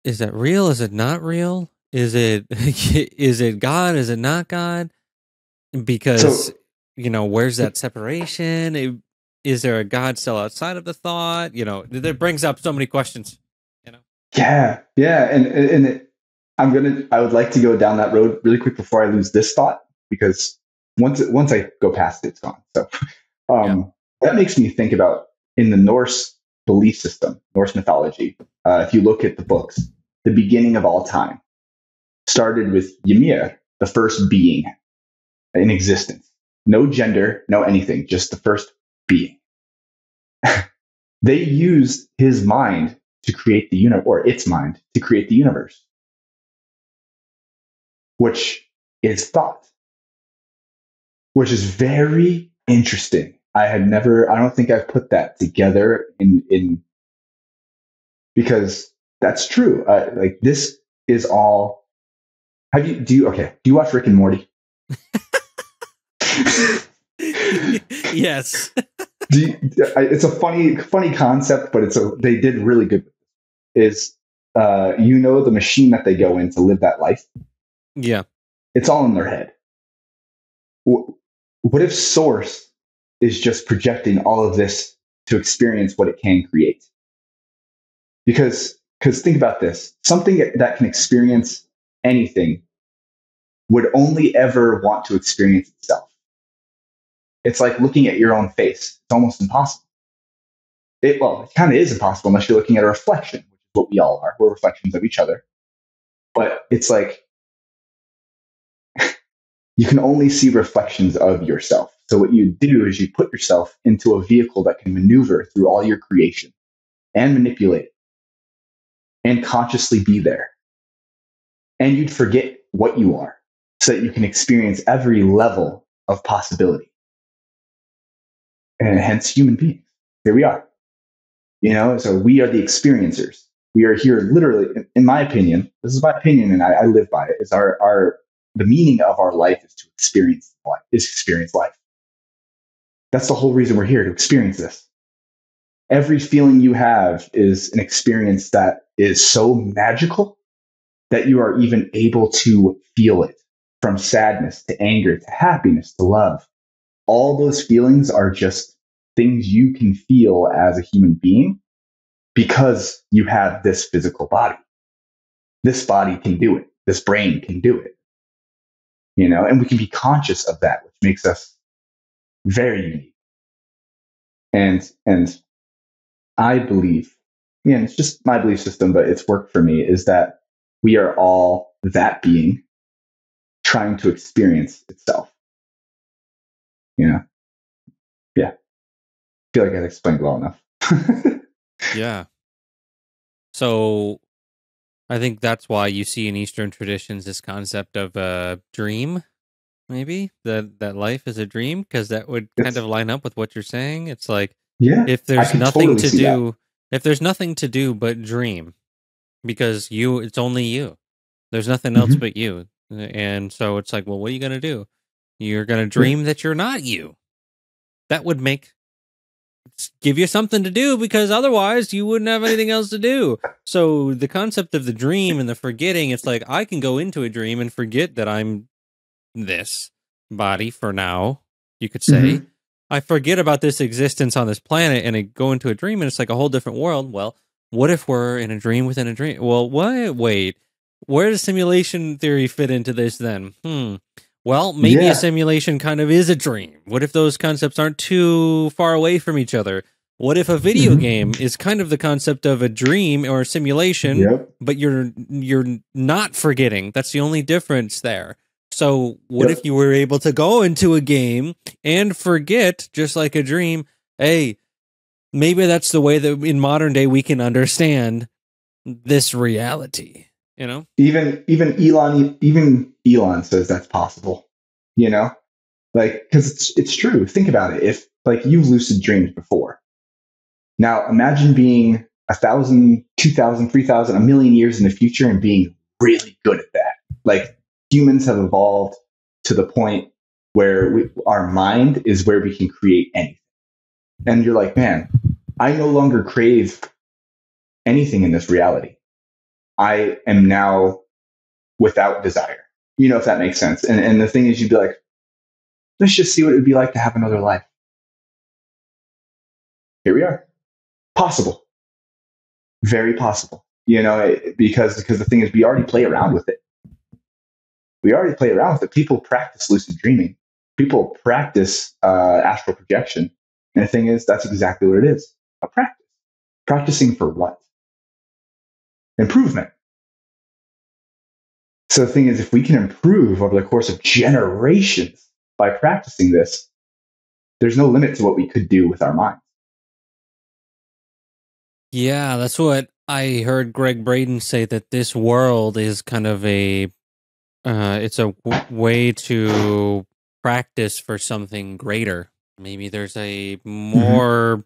is that real? Is it not real? Is it is it God? Is it not God? Because So- you know, where's that separation? It- Is there a God still outside of the thought? You know, that brings up so many questions. You know. Yeah, yeah, and and and it, I'm gonna. I would like to go down that road really quick before I lose this thought because once once I go past it, it's gone. So um, that makes me think about in the Norse belief system, Norse mythology. Uh, if you look at the books, the beginning of all time started with Ymir, the first being in existence. No gender, no anything, just the first being. they used his mind to create the universe, or its mind to create the universe, which is thought, which is very interesting. I had never, I don't think I've put that together in, in, because that's true. Uh, like this is all, have you, do you, okay, do you watch Rick and Morty? yes. do you, it's a funny funny concept but it's a they did really good is uh you know the machine that they go in to live that life Yeah. it's all in their head what if source is just projecting all of this to experience what it can create because because think about this something that can experience anything would only ever want to experience itself it's like looking at your own face. It's almost impossible. It, well, it kind of is impossible unless you're looking at a reflection, which is what we all are. We're reflections of each other. But it's like you can only see reflections of yourself. So what you do is you put yourself into a vehicle that can maneuver through all your creation and manipulate and consciously be there. And you'd forget what you are so that you can experience every level of possibility and hence human beings. Here we are. You know, so we are the experiencers. We are here literally, in, in my opinion, this is my opinion and I, I live by it, is our, our, the meaning of our life is to experience life, is experience life. That's the whole reason we're here to experience this. Every feeling you have is an experience that is so magical that you are even able to feel it from sadness to anger to happiness to love all those feelings are just things you can feel as a human being because you have this physical body. This body can do it. This brain can do it. You know, and we can be conscious of that, which makes us very unique. And, and I believe, yeah, it's just my belief system, but it's worked for me is that we are all that being trying to experience itself you know yeah I feel like i explained well enough Yeah. So I think that's why you see in Eastern traditions this concept of a dream, maybe that that life is a dream, because that would kind of line up with what you're saying. It's like yeah if there's nothing totally to see that. do, if there's nothing to do but dream, because you, it's only you. There's nothing else Mhm. but you, and so it's like, well, what are you gonna do? You're gonna dream that you're not you. That would make give you something to do because otherwise you wouldn't have anything else to do. So the concept of the dream and the forgetting, it's like I can go into a dream and forget that I'm this body for now, you could say. I forget about this existence on this planet and I go into a dream and it's like a whole different world. Well, what if we're in a dream within a dream? Well, what? Wait, where does simulation theory fit into this then? Hmm. Well, maybe Yeah. a simulation kind of is a dream. What if those concepts aren't too far away from each other? What if a video Mhm. game is kind of the concept of a dream or a simulation, yep but you're you're not forgetting. That's the only difference there. So what Yep. if you were able to go into a game and forget just like a dream? Hey, maybe that's the way that in modern day we can understand this reality, you know? even even elon even elon says that's possible you know like because it's it's true think about it if like you've lucid dreamed before now imagine being a thousand two thousand three thousand a million years in the future and being really good at that like humans have evolved to the point where we, our mind is where we can create anything. And you're like, man, I no longer crave anything in this reality. I am now without desire. You know, if that makes sense. And, and the thing is, you'd be like, let's just see what it would be like to have another life. Here we are. Possible. Very possible. You know, because, because the thing is, we already play around with it. We already play around with it. People practice lucid dreaming. People practice uh, astral projection. And the thing is, that's exactly what it is a practice. Practicing for what? Improvement. So the thing is, if we can improve over the course of generations by practicing this, there's no limit to what we could do with our minds. Yeah, that's what I heard Gregg Braden say that this world is kind of a uh, it's a w- way to practice for something greater. Maybe there's a Mm-hmm. more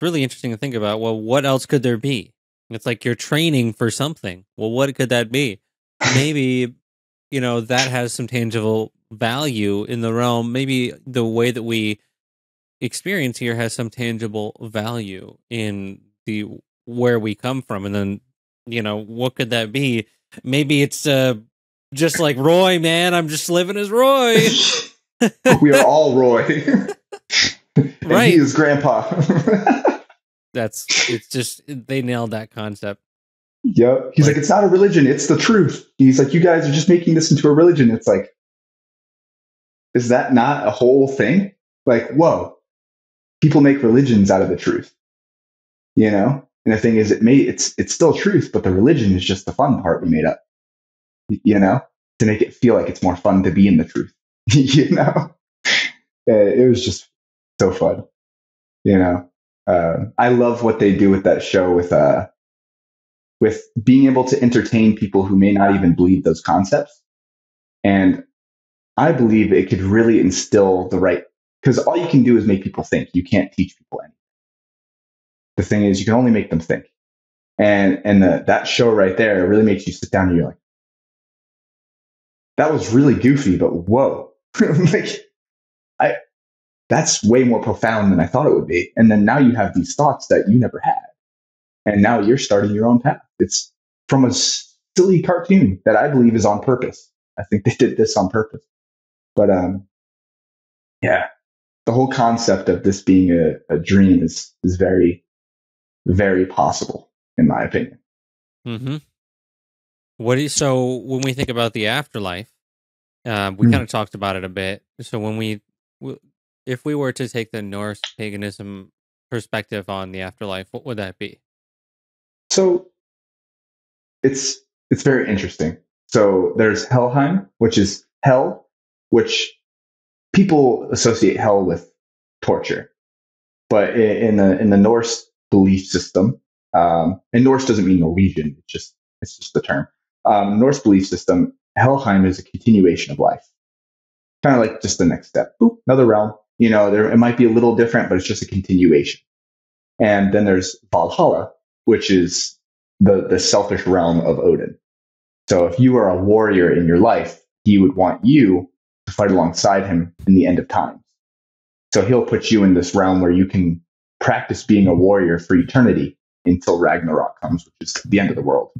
really interesting to think about. Well, what else could there be? It's like you're training for something. Well, what could that be? Maybe you know that has some tangible value in the realm. Maybe the way that we experience here has some tangible value in the where we come from, and then you know what could that be? Maybe it's uh just like Roy, man. I'm just living as Roy. we are all Roy. Right. he is grandpa. That's it's just they nailed that concept. yep. He's Like- like, it's not a religion, it's the truth. He's like, you guys are just making this into a religion. It's like, is that not a whole thing? Like, whoa. People make religions out of the truth. You know? And the thing is, it may it's it's still truth, but the religion is just the fun part we made up. You know? To make it feel like it's more fun to be in the truth. you know? Uh, It was just so fun. You know? Uh, I love what they do with that show with uh with being able to entertain people who may not even believe those concepts. And I believe it could really instill the right because all you can do is make people think. You can't teach people anything. The thing is, you can only make them think. And and the, that show right there really makes you sit down and you're like, that was really goofy, but whoa, like that's way more profound than I thought it would be. And then now you have these thoughts that you never had, and now you're starting your own path. It's from a silly cartoon that I believe is on purpose. I think they did this on purpose. But um, yeah, the whole concept of this being a, a dream is is very, very possible in my opinion. Mm-hmm. What do you, so when we think about the afterlife, uh, we Hmm. kind of talked about it a bit. So when we, if we were to take the Norse paganism perspective on the afterlife, what would that be? So it's it's very interesting. So there's Helheim, which is hell, which people associate hell with torture, but in the in the Norse belief system, um, and Norse doesn't mean Norwegian. It's just it's just the term. Um, Norse belief system, Helheim is a continuation of life, kind of like just the next step. Boop, another realm. You know, there it might be a little different, but it's just a continuation. And then there's Valhalla, which is the the selfish realm of Odin. So if you are a warrior in your life, he would want you to fight alongside him in the end of times. So he'll put you in this realm where you can practice being a warrior for eternity until Ragnarok comes, which is the end of the world.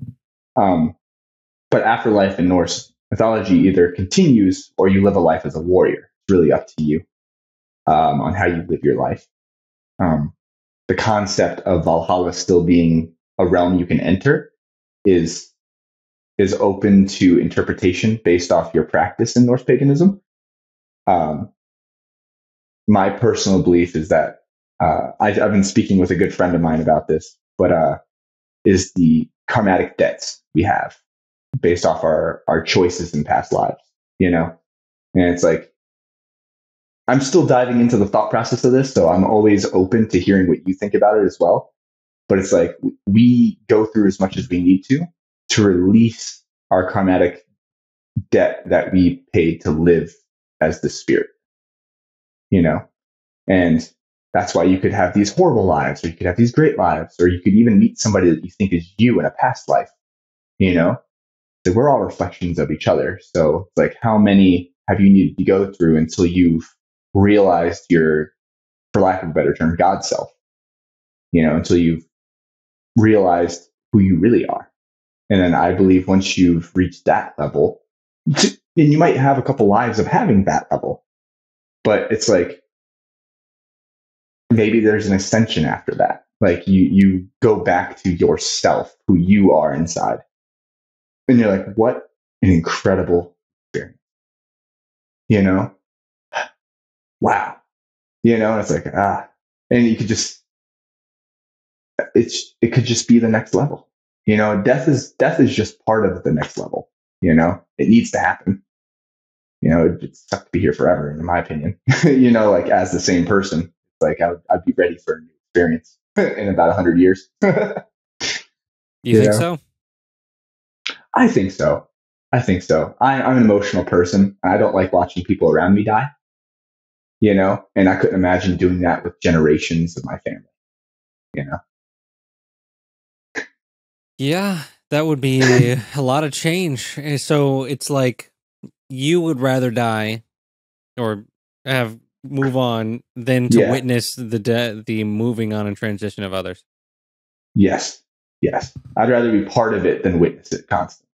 Um, but afterlife in Norse mythology either continues or you live a life as a warrior. It's really up to you um, on how you live your life. Um, the concept of Valhalla still being a realm you can enter is is open to interpretation based off your practice in Norse paganism. Um, my personal belief is that uh, I've, I've been speaking with a good friend of mine about this, but uh, is the karmatic debts we have based off our our choices in past lives, you know, and it's like I'm still diving into the thought process of this, so I'm always open to hearing what you think about it as well. But it's like we go through as much as we need to to release our karmatic debt that we paid to live as the spirit, you know? And that's why you could have these horrible lives, or you could have these great lives, or you could even meet somebody that you think is you in a past life, you know? So we're all reflections of each other. So it's like, how many, have you needed to go through until you've realized your, for lack of a better term, God self? You know, until you've realized who you really are. And then I believe once you've reached that level, and you might have a couple lives of having that level, but it's like maybe there's an ascension after that. Like you, you go back to yourself, who you are inside. And you're like, what an incredible experience. You know? Wow. You know, and it's like, ah, and you could just, it's, it could just be the next level. You know, death is, death is just part of the next level. You know, it needs to happen. You know, it, it's tough to be here forever, in my opinion. you know, like as the same person, like I would, I'd be ready for a new experience in about hundred years. you, you think know? so? I think so. I think so. I, I'm an emotional person. I don't like watching people around me die. You know, and I couldn't imagine doing that with generations of my family. You know. Yeah, that would be a lot of change. So it's like you would rather die or have move on than to yeah. witness the de- the moving on and transition of others. Yes. Yes. I'd rather be part of it than witness it constantly.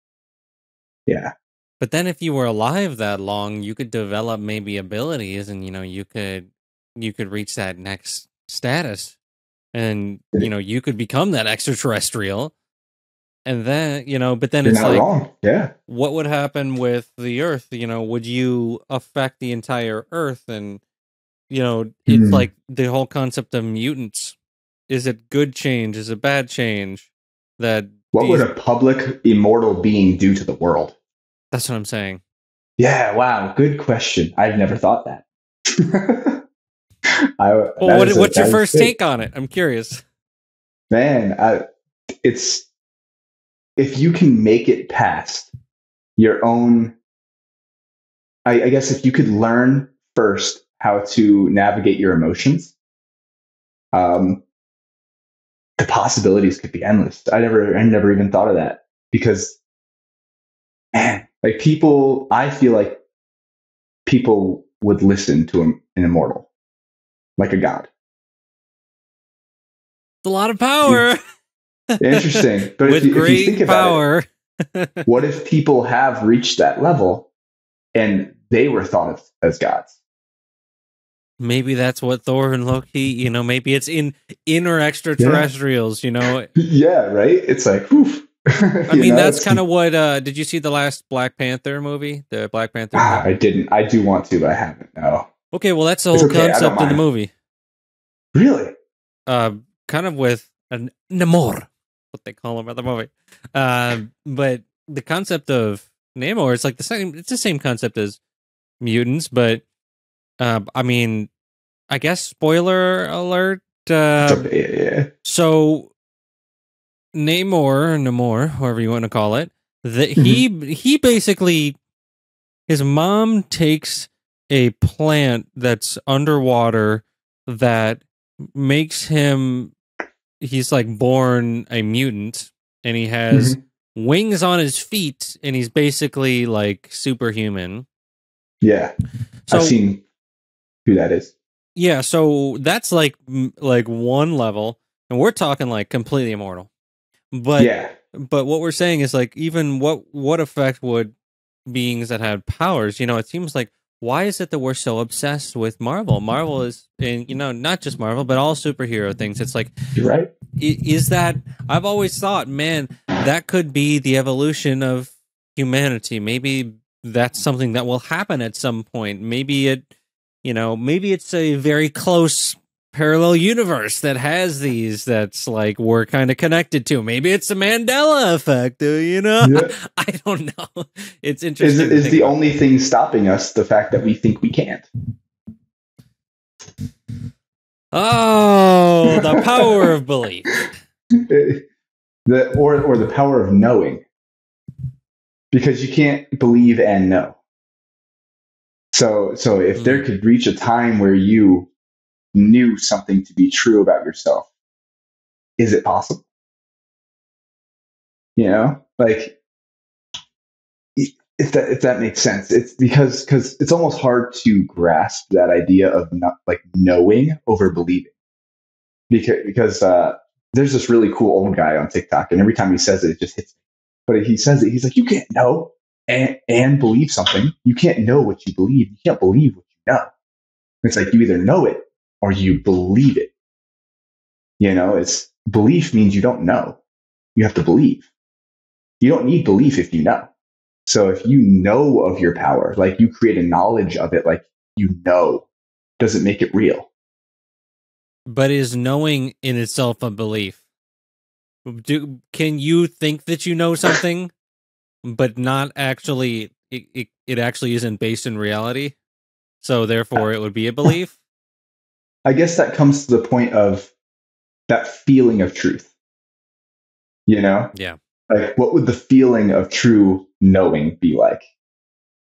Yeah. But then if you were alive that long, you could develop maybe abilities and you know, you could you could reach that next status. And you know, you could become that extraterrestrial. And then, you know, but then You're it's like wrong. Yeah. What would happen with the earth? You know, would you affect the entire earth and you know, it's mm. like the whole concept of mutants. Is it good change? Is it bad change? That what these... would a public immortal being do to the world? That's what I'm saying. Yeah, wow, good question. I've never thought that. I, well, what, a, what's your first take on it? I'm curious. Man, I, it's if you can make it past your own. I, I guess if you could learn first how to navigate your emotions, um, the possibilities could be endless. I never, I never even thought of that because, man, like people, I feel like people would listen to an, immortal, like a god. It's a lot of power. Interesting, but With if, great if you think power. about it, what if people have reached that level and they were thought of as gods? maybe that's what Thor and Loki, you know, maybe it's in inner extraterrestrials, yeah. you know. Yeah, right? It's like, oof. I mean, know, that's kind of what uh did you see the last Black Panther movie? The Black Panther ah, I didn't. I do want to, but I haven't. No. Okay, well that's the whole okay, concept in the movie. Really? Uh kind of with an Namor, what they call him in the movie. Uh, but the concept of Namor, it's like the same it's the same concept as mutants, but uh, I mean, I guess spoiler alert. Uh, yeah. So Namor, Namor, whoever you want to call it, that mm-hmm. he he basically his mom takes a plant that's underwater that makes him he's like born a mutant and he has mm-hmm. wings on his feet and he's basically like superhuman. Yeah. So, I've seen who that is. Yeah, so that's like like one level, and we're talking like completely immortal. But yeah, but what we're saying is like even what what effect would beings that had powers? You know, it seems like why is it that we're so obsessed with Marvel? Marvel is, and you know, not just Marvel, but all superhero things. It's like, You're right? Is that I've always thought, man, that could be the evolution of humanity. Maybe that's something that will happen at some point. Maybe it you know, maybe it's a very close parallel universe that has these that's like we're kind of connected to. Maybe it's a Mandela effect, you know? Yeah. I don't know. It's interesting. Is, is the only thing stopping us the fact that we think we can't? Oh, the power of belief. The or or the power of knowing. Because you can't believe and know. So, so if there hmm. could reach a time where you knew something to be true about yourself, is it possible? You know, like if that if that makes sense, it's because because it's almost hard to grasp that idea of not like knowing over believing. Because because uh, there's this really cool old guy on TikTok, and every time he says it, it just hits me. But he says it, he's like, you can't know and and believe something. You can't know what you believe. You can't believe what you know. It's like you either know it or you believe it. You know, it's belief means you don't know. You have to believe. You don't need belief if you know. So if you know of your power, like you create a knowledge of it, like you know, doesn't make it real. But is knowing in itself a belief? Do can you think that you know something, but not actually? It, it, it actually isn't based in reality, so therefore it would be a belief. I guess that comes to the point of that feeling of truth. You know? Yeah. Like, what would the feeling of true knowing be like?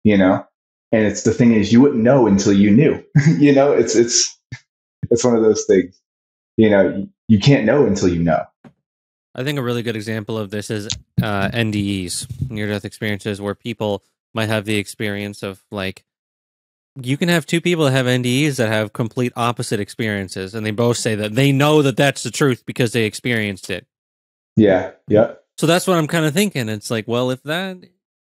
You know? And it's the thing is, you wouldn't know until you knew. you know, it's it's it's one of those things. You know, you can't know until you know. I think a really good example of this is uh, NDEs, near death experiences, where people might have the experience of like, you can have two people that have NDEs that have complete opposite experiences, and they both say that they know that that's the truth because they experienced it. Yeah. Yeah. So that's what I'm kind of thinking. It's like, well, if that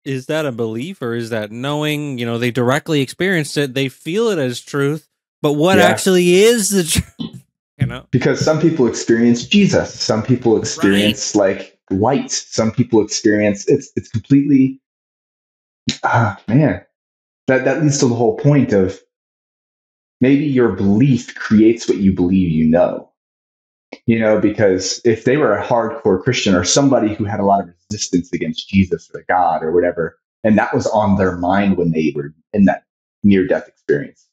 is that a belief or is that knowing, you know, they directly experienced it, they feel it as truth, but what Yeah. actually is the truth? You know? because some people experience Jesus, some people experience like light, some people experience it's it's completely ah man. That that leads to the whole point of maybe your belief creates what you believe you know. You know, because if they were a hardcore Christian or somebody who had a lot of resistance against Jesus or God or whatever, and that was on their mind when they were in that near death experience,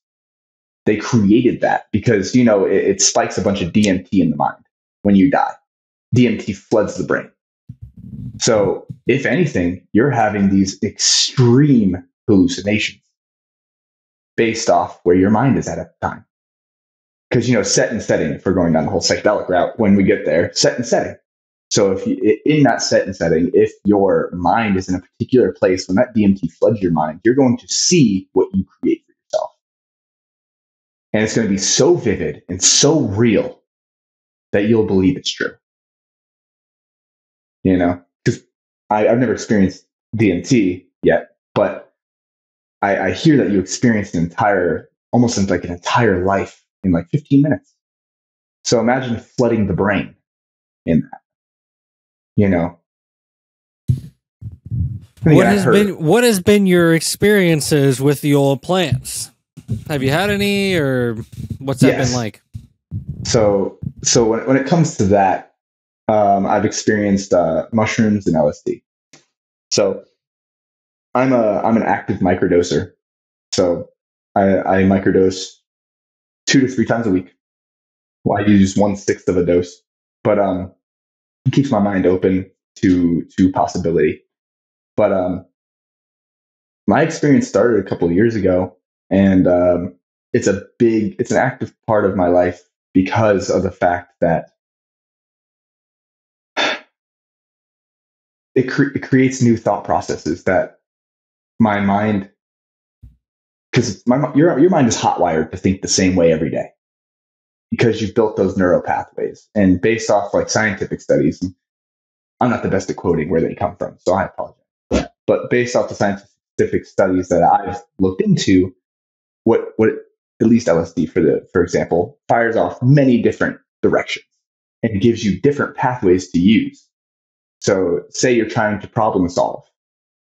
they created that because you know it, it spikes a bunch of DMT in the mind when you die. DMT floods the brain. So if anything, you're having these extreme hallucinations based off where your mind is at at the time. Because you know, set and setting. If we're going down the whole psychedelic route, when we get there, set and setting. So if you, in that set and setting, if your mind is in a particular place when that DMT floods your mind, you're going to see what you create for yourself. And it's going to be so vivid and so real that you'll believe it's true. You know, because I've never experienced DMT yet, but I, I hear that you experience an entire, almost like an entire life in like 15 minutes. So imagine flooding the brain in that. You know, What has heard. been what has been your experiences with the old plants? Have you had any, or what's that Yes. been like? So, so when, when it comes to that, um, I've experienced uh, mushrooms and LSD. So, I'm a I'm an active microdoser. So, I, I microdose two to three times a week. Well, I use one sixth of a dose, but um, it keeps my mind open to to possibility. But um, my experience started a couple of years ago, and um, it's a big, it's an active part of my life because of the fact that it, cre- it creates new thought processes that my mind. Because my your your mind is hotwired to think the same way every day. Because you've built those neural pathways. And based off like scientific studies i'm not the best at quoting where they come from so i apologize. But based off the scientific studies that i've looked into what what at least lsd for the for example fires off many different directions and gives you different pathways to use. So say you're trying to problem solve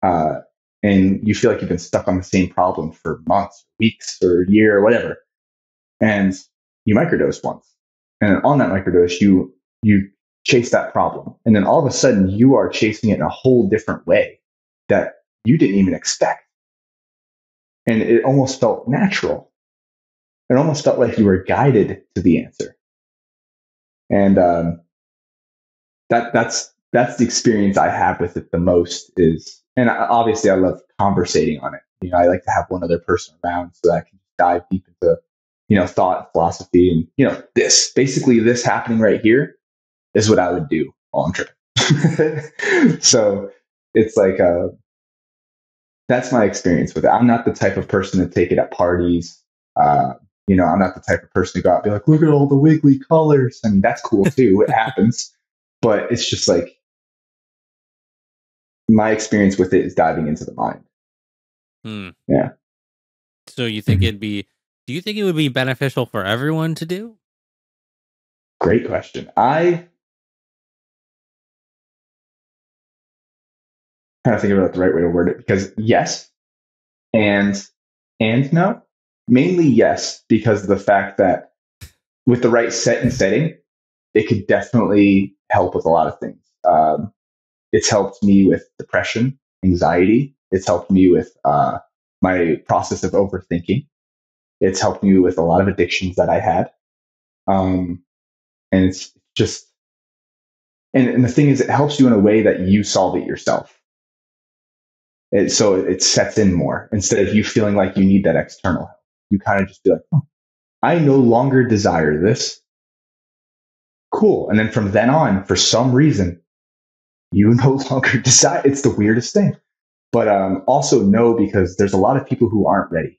uh, and you feel like you've been stuck on the same problem for months, weeks, or a year, or whatever, and you microdose once, and on that microdose, you you chase that problem, and then all of a sudden, you are chasing it in a whole different way that you didn't even expect, and it almost felt natural. It almost felt like you were guided to the answer, and um, that that's that's the experience I have with it the most is and obviously I love conversating on it. You know, I like to have one other person around so that I can dive deep into, you know, thought, philosophy, and you know, this basically this happening right here is what I would do while I'm tripping. so it's like uh that's my experience with it. I'm not the type of person to take it at parties. Uh, you know, I'm not the type of person to go out and be like, look at all the wiggly colors. I mean, that's cool too. it happens. But it's just like my experience with it is diving into the mind. Hmm. Yeah. So you think Mhm. it'd be? Do you think it would be beneficial for everyone to do? Great question. I trying to think about the right way to word it because yes, and and no. Mainly yes, because of the fact that with the right set and setting, it could definitely help with a lot of things. Um, it's helped me with depression, anxiety. It's helped me with uh, my process of overthinking. It's helped me with a lot of addictions that I had. Um, and it's just, and, and the thing is, it helps you in a way that you solve it yourself. It, so it sets in more instead of you feeling like you need that external help. You kind of just be like, oh, I no longer desire this. Cool. And then from then on, for some reason, you no longer decide. It's the weirdest thing. But um, also know because there's a lot of people who aren't ready.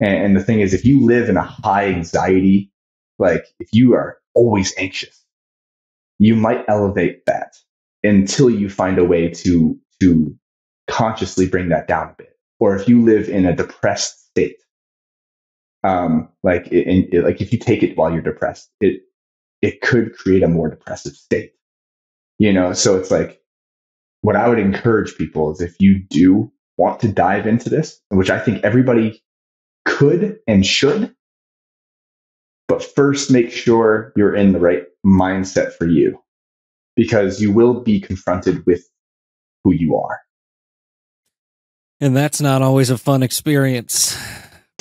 And, and the thing is, if you live in a high anxiety, like if you are always anxious, you might elevate that until you find a way to to consciously bring that down a bit. Or if you live in a depressed state, um, like in, like if you take it while you're depressed, it it could create a more depressive state. You know, so it's like what I would encourage people is if you do want to dive into this, which I think everybody could and should, but first make sure you're in the right mindset for you because you will be confronted with who you are. And that's not always a fun experience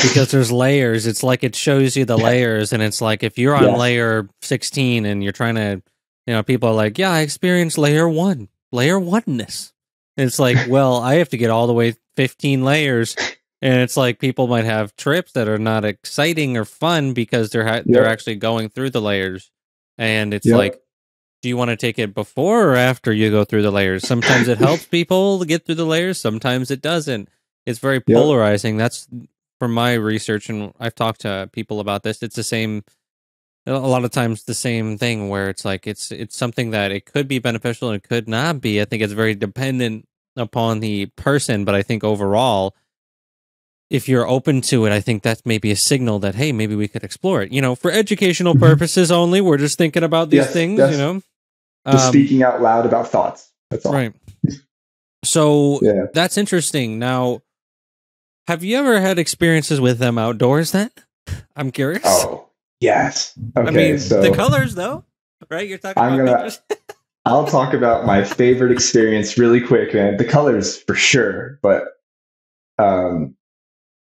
because there's layers. It's like it shows you the layers, and it's like if you're on Yes. layer 16 and you're trying to, you know, people are like, "Yeah, I experienced layer one, layer oneness." And it's like, well, I have to get all the way 15 layers, and it's like people might have trips that are not exciting or fun because they're ha- they're actually going through the layers, and it's Yep. like. Do you want to take it before or after you go through the layers? Sometimes it helps people to get through the layers. Sometimes it doesn't. It's very Yep. polarizing. That's from my research, and I've talked to people about this. It's the same. A lot of times, the same thing where it's like it's it's something that it could be beneficial and it could not be. I think it's very dependent upon the person, but I think overall, if you're open to it, I think that's maybe a signal that hey, maybe we could explore it. You know, for educational Mhm. purposes only. We're just thinking about these Yes, things. yes. You know, Just Um, speaking out loud about thoughts. That's all. Right. So Yeah. that's interesting. Now, have you ever had experiences with them outdoors then? I'm curious. Oh, yes. Okay. I mean, so the colors though, right? You're talking I'm about gonna-? I'll talk about my favorite experience really quick, man. The colors for sure, but um,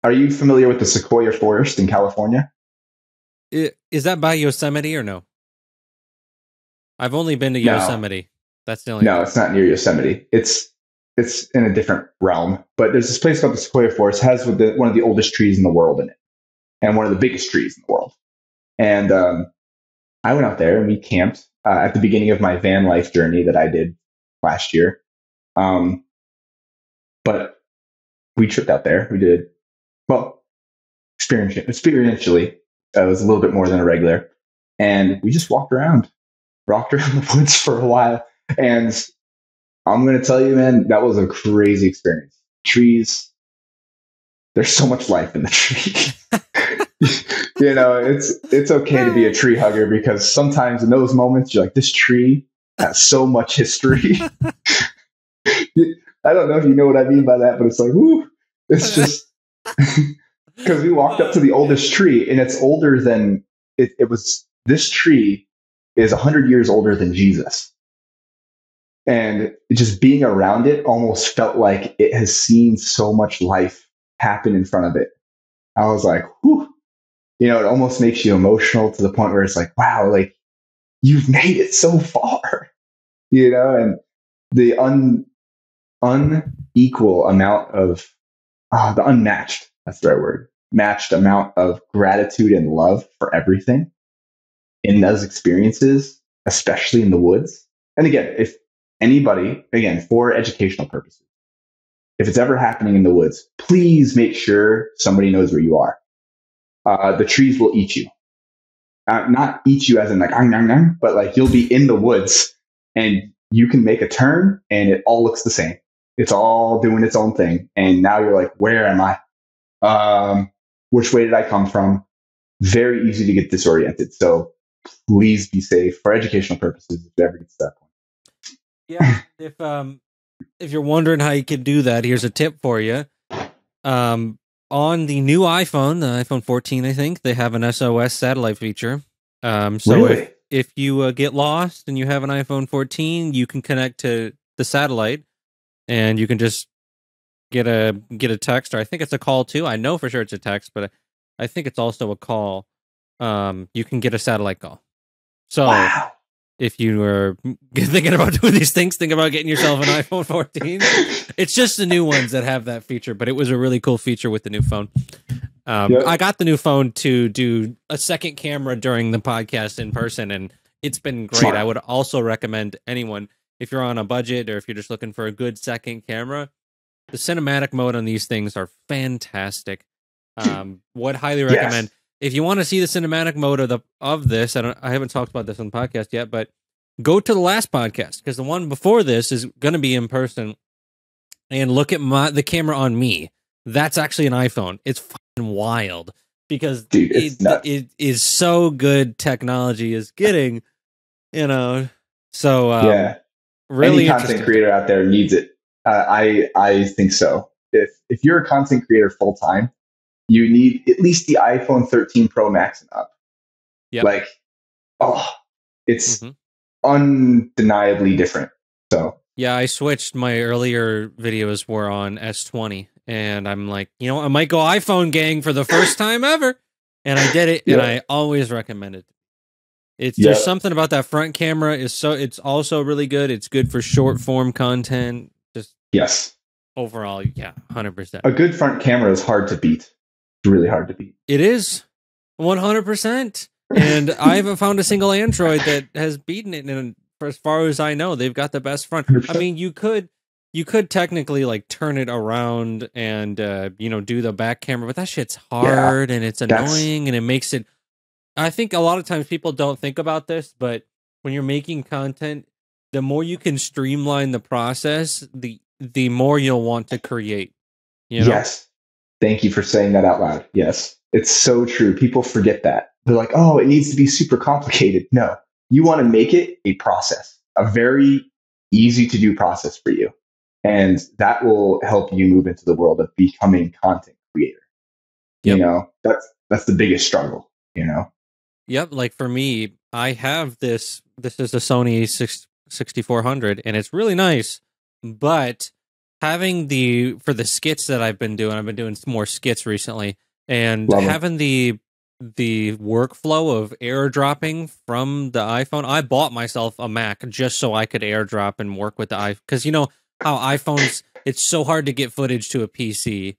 are you familiar with the Sequoia Forest in California? Is that by Yosemite or no? I've only been to No. Yosemite. That's the only No, it's not near Yosemite. It's it's in a different realm. But there's this place called the Sequoia Forest has one of the oldest trees in the world in it, and one of the biggest trees in the world. And um, I went out there and we camped uh, at the beginning of my van life journey that I did last year. Um, but we tripped out there. We did well experientially. Experientially, uh, it was a little bit more than a regular, and we just walked around, walked around the woods for a while. And I'm going to tell you, man, that was a crazy experience. Trees, there's so much life in the tree. you know, it's it's okay to be a tree hugger because sometimes in those moments you're like, this tree has so much history. I don't know if you know what I mean by that, but it's like, whoo, it's just because we walked up to the oldest tree and it's older than it, it was. This tree is 100 years older than Jesus. And just being around it almost felt like it has seen so much life happen in front of it. I was like, whew. You know, it almost makes you emotional to the point where it's like, wow, like you've made it so far. You know, and the un unequal amount of ah, the unmatched, that's the right word, matched amount of gratitude and love for everything in those experiences, especially in the woods. And again, if anybody, again, for educational purposes, if it's ever happening in the woods, please make sure somebody knows where you are. Uh, the trees will eat you. Uh, not eat you as in like, ang, ang, ang, but like you'll be in the woods and you can make a turn and it all looks the same. It's all doing its own thing. And now you're like, where am I? Um, which way did I come from? Very easy to get disoriented. So please be safe for educational purposes if it ever gets to that point. Yeah. if um if you're wondering how you can do that, here's a tip for you. Um on the new iPhone, the iPhone 14, I think, they have an SOS satellite feature. Um so really? if if you uh, get lost and you have an iPhone 14, you can connect to the satellite and you can just get a get a text or I think it's a call too. I know for sure it's a text, but I think it's also a call. Um you can get a satellite call. So wow. If you were thinking about doing these things, think about getting yourself an iPhone 14. It's just the new ones that have that feature, but it was a really cool feature with the new phone. Um, Yep. I got the new phone to do a second camera during the podcast in person, and it's been great. Smart. I would also recommend anyone if you're on a budget or if you're just looking for a good second camera. The cinematic mode on these things are fantastic. Um, would highly Yes. If you want to see the cinematic mode of the of this. I don't. I haven't talked about this on the podcast yet, but go to the last podcast because the one before this is going to be in person, and look at my the camera on me. That's actually an iPhone. It's fucking wild because Dude, it, it is so good. Technology is getting, you know. So um, yeah. really Any content creator out there needs it. Uh, I I think so. If if you're a content creator full time, you need at least the iPhone 13 Pro Max and up. Yep. Like, oh, it's Mhm. undeniably different. So Yeah, I switched. My earlier videos were on S20, and I'm like, you know, I might go iPhone gang for the first time ever, and I did it, and I always recommend it. It's Yeah. there's something about that front camera is so it's also really good. It's good for short form content. Just yes, overall, yeah, hundred percent. a good front camera is hard to beat. Really hard to beat. It is one hundred percent, and I haven't found a single Android that has beaten it. And as far as I know, they've got the best front. I mean, you could you could technically like turn it around and uh, you know do the back camera, but that shit's hard and it's annoying and it makes it. I think a lot of times people don't think about this, but when you're making content, the more you can streamline the process, the the more you'll want to create. You know? Yes. Thank you for saying that out loud. Yes. It's so true. People forget that. They're like, oh, it needs to be super complicated. No, you want to make it a process, a very easy to do process for you. And that will help you move into the world of becoming content creator. Yep. You know, that's that's the biggest struggle, you know? Yep, like for me, I have this this is a Sony 6 6400 and it's really nice, but having the for the skits that I've been doing, I've been doing more skits recently and Love having the the workflow of airdropping from the iPhone. I bought myself a Mac just so I could airdrop and work with the iPhone cuz you know how iPhones it's so hard to get footage to a PC.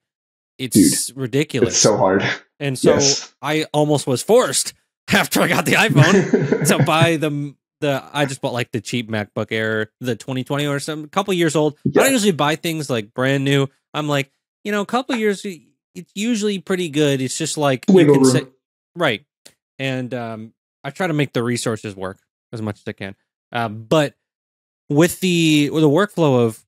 It's ridiculous. It's so hard. and so yes. I almost was forced after I got the iPhone to buy the the I just bought like the cheap MacBook Air, the 2020 or something, a couple years old. I Yeah. don't usually buy things like brand new. I'm like, you know, a couple years it's usually pretty good. It's just like you Wiggle can room. say right. And um I try to make the resources work as much as I can. Uh, but with the with the workflow of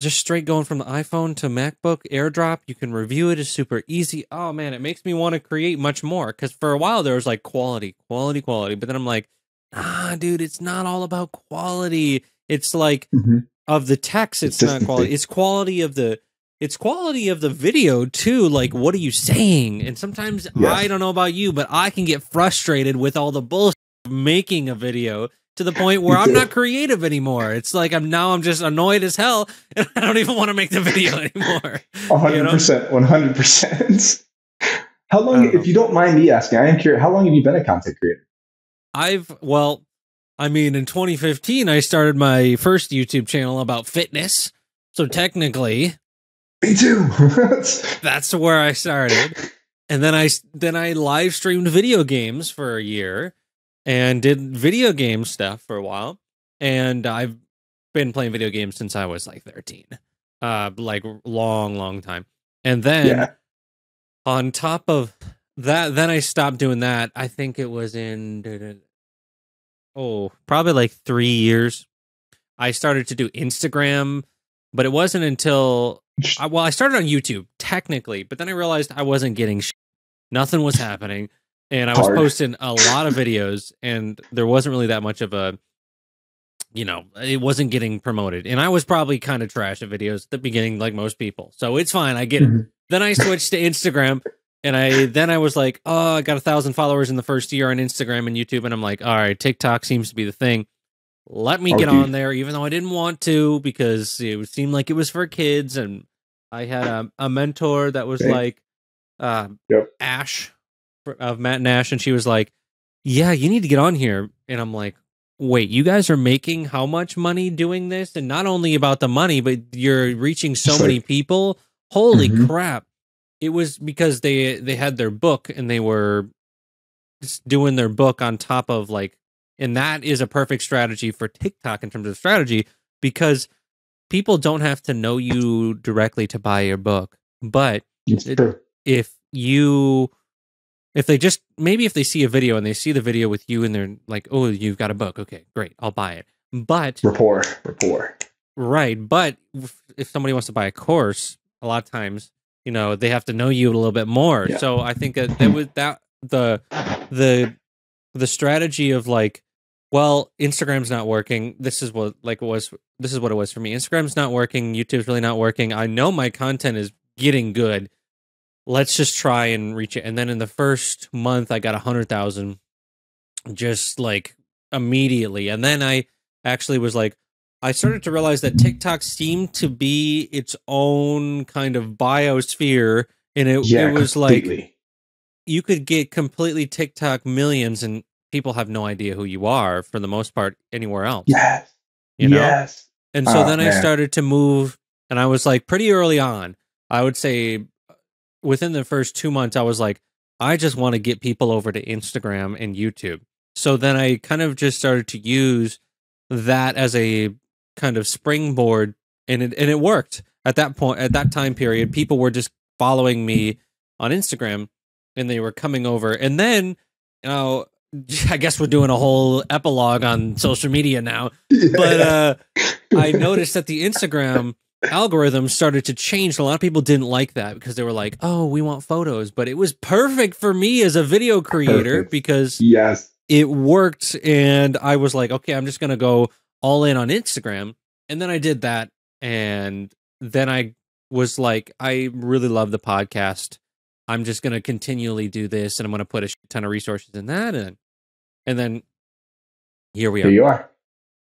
just straight going from the iPhone to MacBook AirDrop, you can review it. It's super easy. Oh man, it makes me want to create much more. Because for a while there was like quality, quality, quality, but then I'm like, ah, dude, it's not all about quality. It's like Mhm. of the text, it's not Consistency. quality. It's quality of the it's quality of the video too. Like, what are you saying? And sometimes Yes. I don't know about you, but I can get frustrated with all the bullshit of making a video to the point where I'm not creative anymore. It's like I'm now I'm just annoyed as hell and I don't even want to make the video anymore. Hundred percent, one hundred percent. How long, know. if you don't mind me asking, I am curious, how long have you been a content creator? I've well, I mean, in 2015 I started my first YouTube channel about fitness. So technically, Me too. that's where I started. And then I then I live streamed video games for a year and did video game stuff for a while. And I've been playing video games since I was like 13. uh, like long, long time. And then Yeah. on top of that, then I stopped doing that. I think it was in oh, probably like three years. I started to do Instagram, but it wasn't until I, well, I started on YouTube technically, but then I realized I wasn't getting sh- nothing was happening, and I was Hard. posting a lot of videos, and there wasn't really that much of a, you know, it wasn't getting promoted, and I was probably kind of trash at videos at the beginning, like most people. So it's fine, I get it. Mhm. Then I switched to Instagram, and I then I was like, oh, I got a thousand followers in the first year on Instagram and YouTube, and I'm like, all right, TikTok seems to be the thing. Let me Oh, get dude. on there, even though I didn't want to, because it seemed like it was for kids, and I had a, a mentor that was Okay. like, uh, Yep. Ash of Matt Nash, and she was like, "Yeah, you need to get on here." And I'm like, "Wait, you guys are making how much money doing this? And not only about the money, but you're reaching so many people. Holy Mhm. crap!" It was because they they had their book and they were just doing their book on top of like, and that is a perfect strategy for TikTok in terms of strategy because people don't have to know you directly to buy your book, but if you if they just maybe if they see a video and they see the video with you and they're like oh you've got a book. Okay great. I'll buy it. But Rapport, rapport. right but if somebody wants to buy a course a lot of times you know they have to know you a little bit more. Yeah. so i think that that was that the the the strategy of like well instagram's not working. This is what like it was this is what it was for me. Instagram's not working. Youtube's really not working. I know my content is getting good. Let's just try and reach it. And then in the first month i got a hundred thousand just like immediately. And then i actually was like i started to realize that tiktok seemed to be its own kind of biosphere and it, Yeah, it was like you could get completely TikTok millions and people have no idea who you are for the most part anywhere else. yes, You know? yes. And so Oh, then I started to move and I was like pretty early on. I would say uh, within the first 2 months I was like I just want to get people over to Instagram and YouTube. So then I kind of just started to use that as a kind of springboard and it and it worked. At that point at that time period people were just following me on Instagram and they were coming over and then you know I guess we're doing a whole epilogue on social media now but uh I noticed that the Instagram algorithm started to change. A lot of people didn't like that because they were like, "Oh, we want photos," but it was perfect for me as a video creator Perfect. because yes. it worked, and I was like, "Okay, I'm just gonna go all in on Instagram," and then I did that, and then I was like, "I really love the podcast. I'm just gonna continually do this, and I'm gonna put a shit ton of resources in that, and and then here we Here are." you are.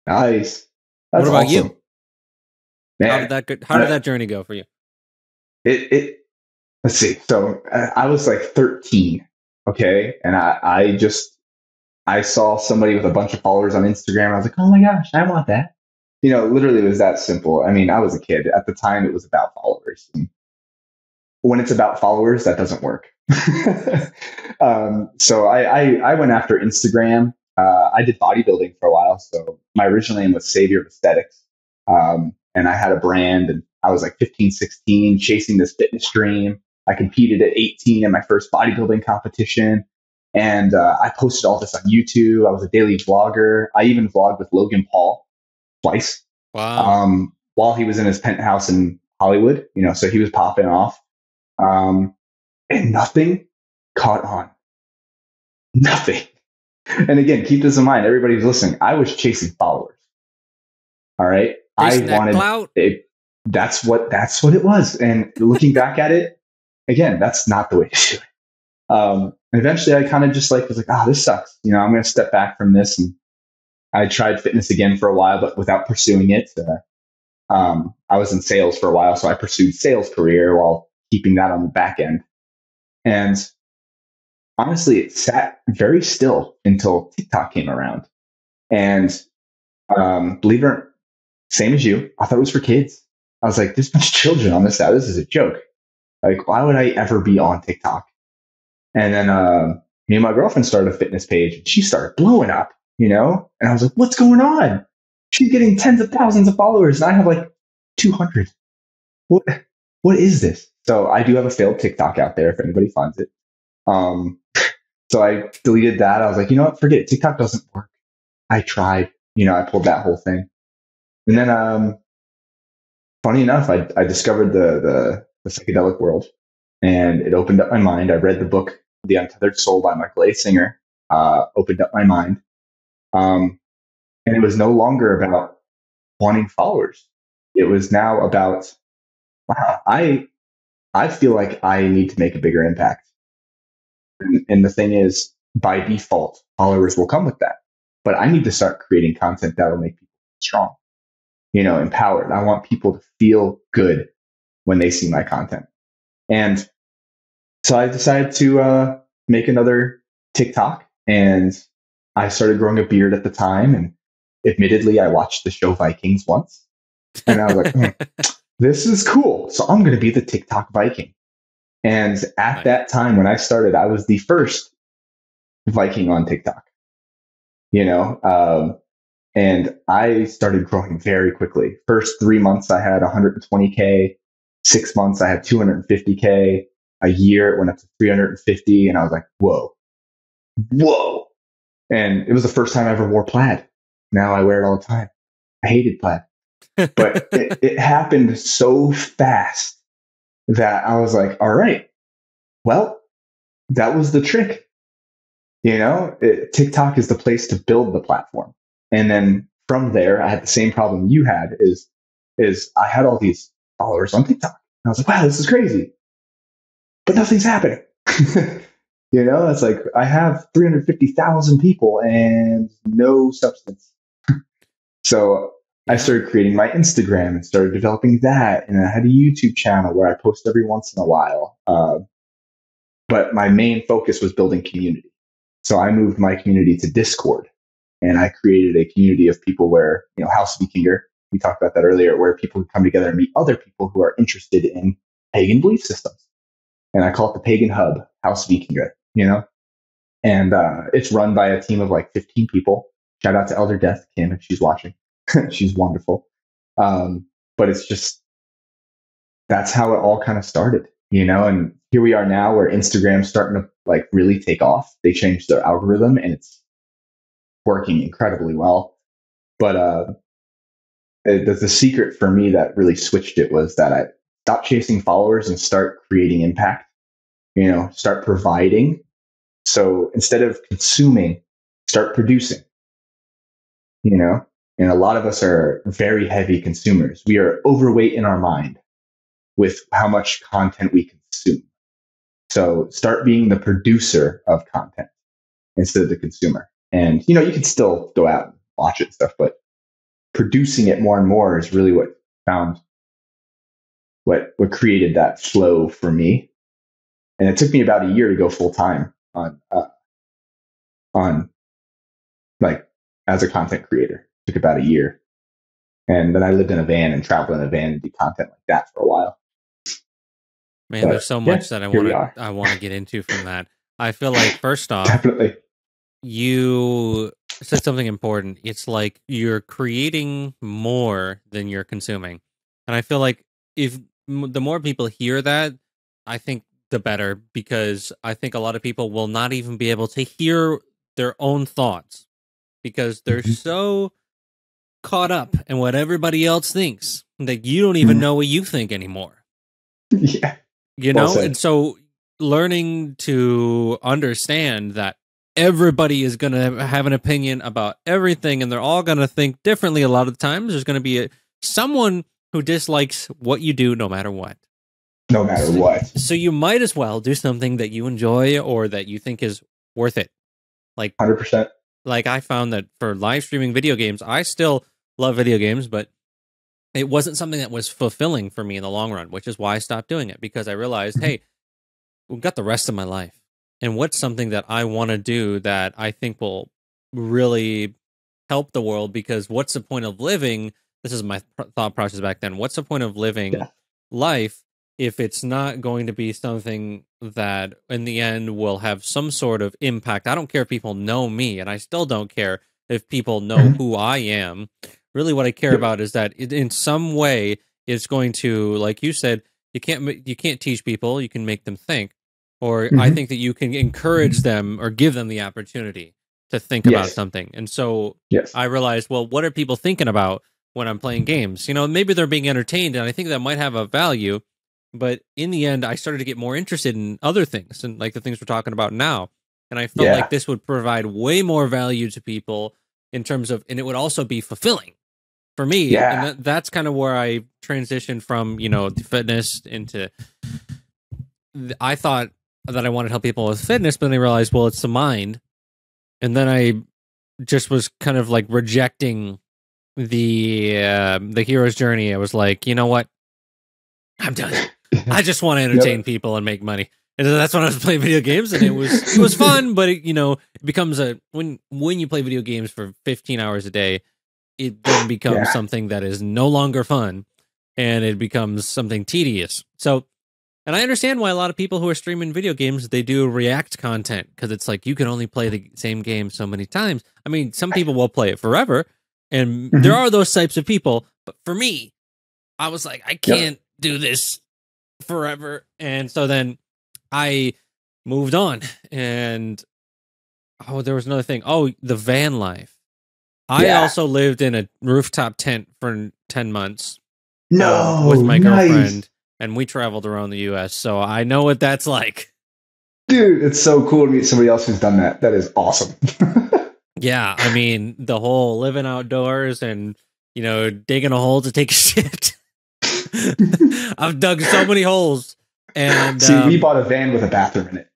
Nice. That's What about you? awesome. How did that go, how did that journey go for you? it, it let's see so uh, i was like 13 okay and i i just i saw somebody with a bunch of followers on instagram. I was like oh my gosh i want that. You know literally it was that simple. I mean i was a kid. At the time it was about followers. And when it's about followers that doesn't work. Um, so I, I i went after instagram. Uh, i did bodybuilding for a while. So my original name was savior of aesthetics. Um, and I had a brand and I was like 15, 16, chasing this fitness dream. I competed at 18 in my first bodybuilding competition. And uh, I posted all this on YouTube. I was a daily vlogger. I even vlogged with Logan Paul twice Wow. um, while he was in his penthouse in Hollywood, you know, so he was popping off. Um, and nothing caught on. Nothing. And again, keep this in mind. Everybody Everybody's listening. I was chasing followers. All right. Chasing I wanted it, that's what that's what it was. And looking back at it, again, that's not the way to do it. Um, eventually, I kind of just like was like, ah, this sucks. You know, I'm going to step back from this. And I tried fitness again for a while, but without pursuing it. Uh, um, I was in sales for a while, so I pursued sales career while keeping that on the back end. And honestly, it sat very still until TikTok came around. And um, believe it or not, same as you, I thought it was for kids. I was like, there's of children on this app. This is a joke. Like, why would I ever be on TikTok? And then um, me and my girlfriend started a fitness page and she started blowing up, you know? And I was like, what's going on? She's getting tens of thousands of followers and I have like 200. what what is this? So I do have a failed TikTok out there if anybody finds it. Um, so I deleted that. I was like, you know what? Forget it. TikTok doesn't work. I tried. You know, I pulled that whole thing. And then, um, funny enough, I, I discovered the, the, the psychedelic world and it opened up my mind. I read the book, The Untethered Soul by Michael A. Singer, uh, opened up my mind. Um, and it was no longer about wanting followers. It was now about, wow, I, I feel like I need to make a bigger impact. And, and the thing is, by default, followers will come with that. But I need to start creating content that will make people strong, you know, empowered. I want people to feel good when they see my content. And so I decided to uh, make another TikTok and I started growing a beard at the time. And admittedly, I watched the show Vikings once and I was like, hmm, this is cool. So I'm going to be the TikTok Viking. And at that time when I started, I was the first Viking on TikTok, you know, um, and I started growing very quickly. First three months, I had 120K. Six months, I had 250K. A year, it went up to 350. And I was like, whoa, whoa. And it was the first time I ever wore plaid. Now I wear it all the time. I hated plaid, but it, it happened so fast that I was like, all right, well, that was the trick. You know, it, TikTok is the place to build the platform. And then from there, I had the same problem you had is, is I had all these followers on TikTok. And I was like, wow, this is crazy. But nothing's happening. you know, it's like I have 350,000 people and no substance. so I started creating my Instagram and started developing that. And I had a YouTube channel where I post every once in a while. Uh, but my main focus was building community. So I moved my community to Discord and I created a community of people where, you know, House of Vikinger, we talked about that earlier, where people come together and meet other people who are interested in pagan belief systems. And I call it the Pagan Hub, House Vikinger, you know? And uh, it's run by a team of like 15 people. Shout out to Elder Death Kim if she's watching. she's wonderful. Um, but it's just, that's how it all kind of started, you know? And here we are now where Instagram's starting to like really take off. They changed their algorithm and it's working incredibly well. But uh, it, the, the secret for me that really switched it was that I stopped chasing followers and start creating impact. You know, start providing. So instead of consuming, start producing. You know, and a lot of us are very heavy consumers. We are overweight in our mind with how much content we consume. So start being the producer of content instead of the consumer. And, you know, you can still go out and watch it and stuff, but producing it more and more is really what found what, what created that flow for me. And it took me about a year to go full time on, uh, on like as a content creator. It took about a year. And then I lived in a van and traveled in a van and do content like that for a while. Man, but, there's so much yeah, that I want to I want to get into from that. I feel like first off, definitely you said something important. It's like you're creating more than you're consuming, and I feel like if the more people hear that, I think the better because I think a lot of people will not even be able to hear their own thoughts because they're mm-hmm. so caught up in what everybody else thinks that you don't even mm-hmm. know what you think anymore. Yeah you know and so learning to understand that everybody is going to have an opinion about everything and they're all going to think differently a lot of the times there's going to be a, someone who dislikes what you do no matter what no matter what so you might as well do something that you enjoy or that you think is worth it like 100% like i found that for live streaming video games i still love video games but it wasn't something that was fulfilling for me in the long run, which is why I stopped doing it because I realized, hey, we've got the rest of my life. And what's something that I want to do that I think will really help the world? Because what's the point of living? This is my thought process back then. What's the point of living yeah. life if it's not going to be something that in the end will have some sort of impact? I don't care if people know me, and I still don't care if people know mm-hmm. who I am really what I care about is that it, in some way it's going to, like you said, you can't you can't teach people. You can make them think, or I Mhm. think that you can encourage them or give them the opportunity to think about something. And so Yes. I realized, well, what are people thinking about when I'm playing games? You know, maybe they're being entertained, and I think that might have a value. But in the end, I started to get more interested in other things, and like the things we're talking about now. And I felt Yeah. like this would provide way more value to people in terms of, and it would also be fulfilling for me. Yeah. And that, that's kind of where I transitioned from, you know, the fitness into. I thought that I wanted to help people with fitness, but then I realized, well, it's the mind. And then I just was kind of like rejecting the uh, the hero's journey. I was like, you know what? I'm done. I just want to entertain people and make money. And that's when I was playing video games, and it was it was fun, but it, you know, it becomes a when when you play video games for 15 hours a day, it then becomes Yeah. something that is no longer fun, and it becomes something tedious. So, and I understand why a lot of people who are streaming video games they do react content because it's like you can only play the same game so many times. I mean, some people will play it forever, and Mhm. there are those types of people. But for me, I was like, I can't do this forever, and so then I moved on, and oh, there was another thing. Oh, the van life. I Yeah. also lived in a rooftop tent for ten months No. um, with my nice. girlfriend, and we traveled around the U.S. So I know what that's like. Dude, it's so cool to meet somebody else who's done that. That is awesome. Yeah, I mean the whole living outdoors and you know digging a hole to take a shit. I've dug so many holes, and See, we um, bought a van with a bathroom in it.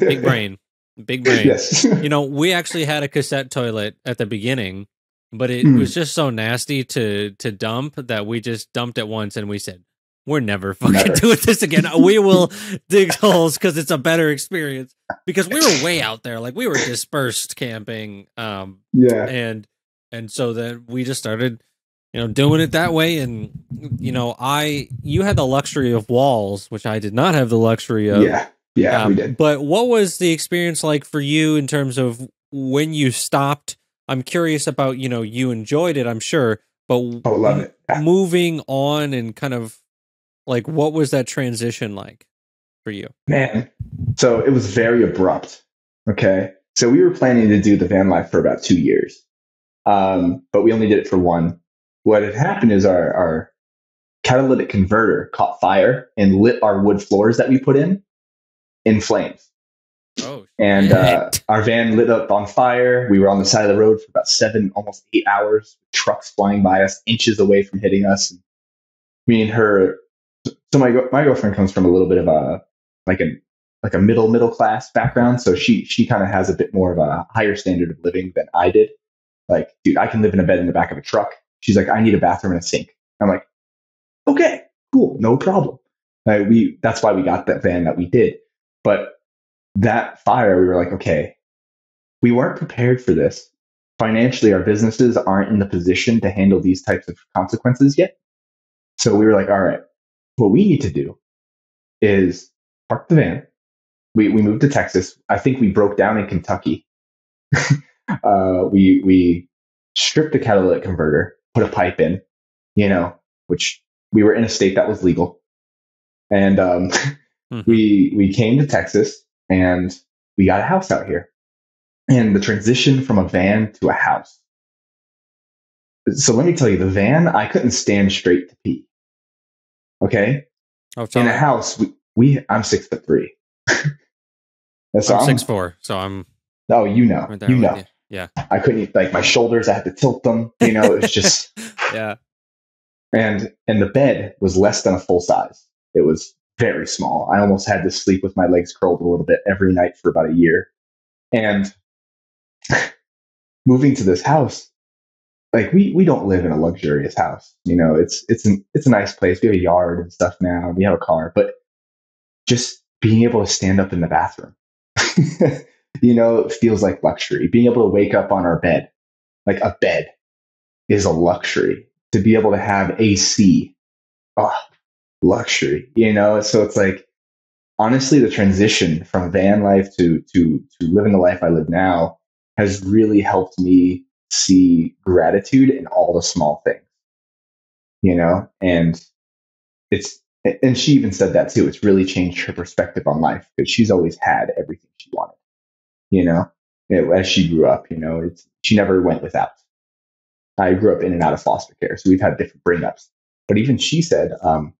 big brain, big brain. Yes. You know, we actually had a cassette toilet at the beginning, but it Hmm. was just so nasty to to dump that we just dumped it once, and we said. We're never fucking Never. doing this again. We will dig holes because it's a better experience. Because we were way out there, like we were dispersed camping. Um, yeah. and and so then we just started you know doing it that way and you know i you had the luxury of walls which i did not have the luxury of Yeah. Yeah, Um, we did. but what was the experience like for you in terms of when you stopped i'm curious about you know you enjoyed it i'm sure but Oh, love it. Yeah. moving on and kind of like what was that transition like for you Man. So it was very abrupt. Okay. So we were planning to do the van life for about two years. Um, but we only did it for one. What had happened is our, our catalytic converter caught fire and lit our wood floors that we put in in flames. oh And uh, our van lit up on fire. We were on the side of the road for about seven, almost eight hours. Trucks flying by us, inches away from hitting us. Me and her. So my my girlfriend comes from a little bit of a like a like a middle middle class background. So she she kind of has a bit more of a higher standard of living than I did. Like, dude, I can live in a bed in the back of a truck. She's like, I need a bathroom and a sink. I'm like, okay, cool, no problem. Uh, we that's why we got that van that we did. But that fire, we were like, okay, we weren't prepared for this. Financially, our businesses aren't in the position to handle these types of consequences yet. So we were like, all right, what we need to do is park the van. We, we moved to Texas. I think we broke down in Kentucky. uh, we, we stripped the catalytic converter, put a pipe in, you know, which we were in a state that was legal. And um, Mhm. we we came to Texas and we got a house out here. And the transition from a van to a house. So let me tell you, the van, I couldn't stand straight to pee. Okay. oh, In a house, we, we I'm six foot three. That's i'm all. six four so i'm Oh, you know, right you know. you. yeah I couldn't like my shoulders. I had to tilt them. You know, it was just yeah and and the bed was less than a full size. It was very small. I almost had to sleep with my legs curled a little bit every night for about a year. And moving to this house, like we we don't live in a luxurious house. You know, it's it's an it's a nice place. We have a yard and stuff now. We have a car, but just being able to stand up in the bathroom, you know, feels like luxury. Being able to wake up on our bed, like a bed, is a luxury. To be able to have AC, oh, ah, luxury. You know, so it's like honestly, the transition from van life to to to living the life I live now has really helped me see gratitude in all the small things. you know, and it's, and she even said that too. It's really changed her perspective on life because she's always had everything she wanted, you know, as she grew up, you know, it's, she never went without. I grew up in and out of foster care, so we've had different bring ups. But even she said, um,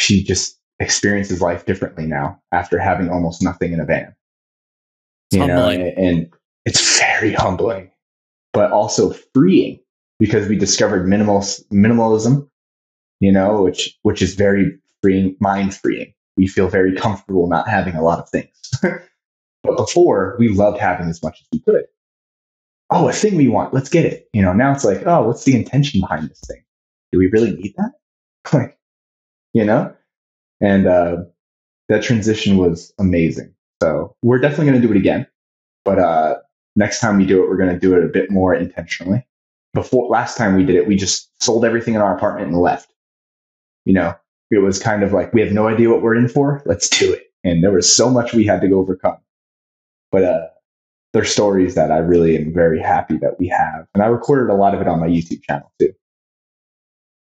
she just experiences life differently now after having almost nothing in a van. It's you know, humbling. and, and it's very humbling, but also freeing because we discovered minimal minimalism, you know, which which is very freeing, mind freeing. We feel very comfortable not having a lot of things. but before, we loved having as much as we could. Oh, a thing we want, let's get it. You know, now it's like, oh, what's the intention behind this thing? Do we really need that? like, you know? And uh, that transition was amazing. So we're definitely going to do it again. But uh, next time we do it, we're going to do it a bit more intentionally. Before last time we did it, we just sold everything in our apartment and left. You know, it was kind of like we have no idea what we're in for. Let's do it. And there was so much we had to go overcome. But uh, there's stories that I really am very happy that we have, and I recorded a lot of it on my YouTube channel too.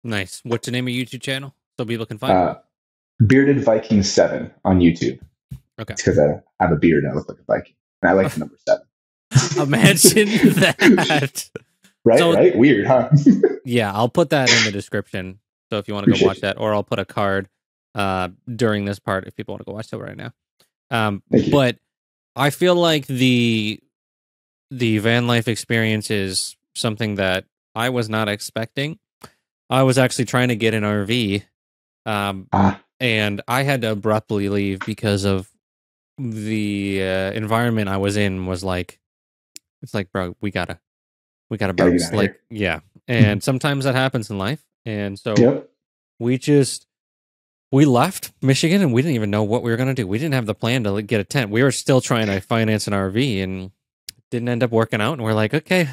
Nice. What's the name of your YouTube channel so people can find Uh, Bearded Viking Seven on YouTube. Okay. It's because I have a beard and I look like a Viking, and I like the number seven. Imagine that. Right, So- right, weird, huh? Yeah, I'll put that in the description. So if you want to go watch that, or I'll put a card uh, during this part if people want to go watch that right now. Um, but I feel like the the van life experience is something that I was not expecting. I was actually trying to get an RV, um, Ah, and I had to abruptly leave because of the uh, environment I was in. Was like, it's like, bro, we gotta, we gotta Gotta bounce. of Like, yeah, and sometimes that happens in life, and so yep. we just we left Michigan and we didn't even know what we were going to do. We didn't have the plan to like, get a tent. We were still trying to finance an RV and didn't end up working out. And we're like, okay,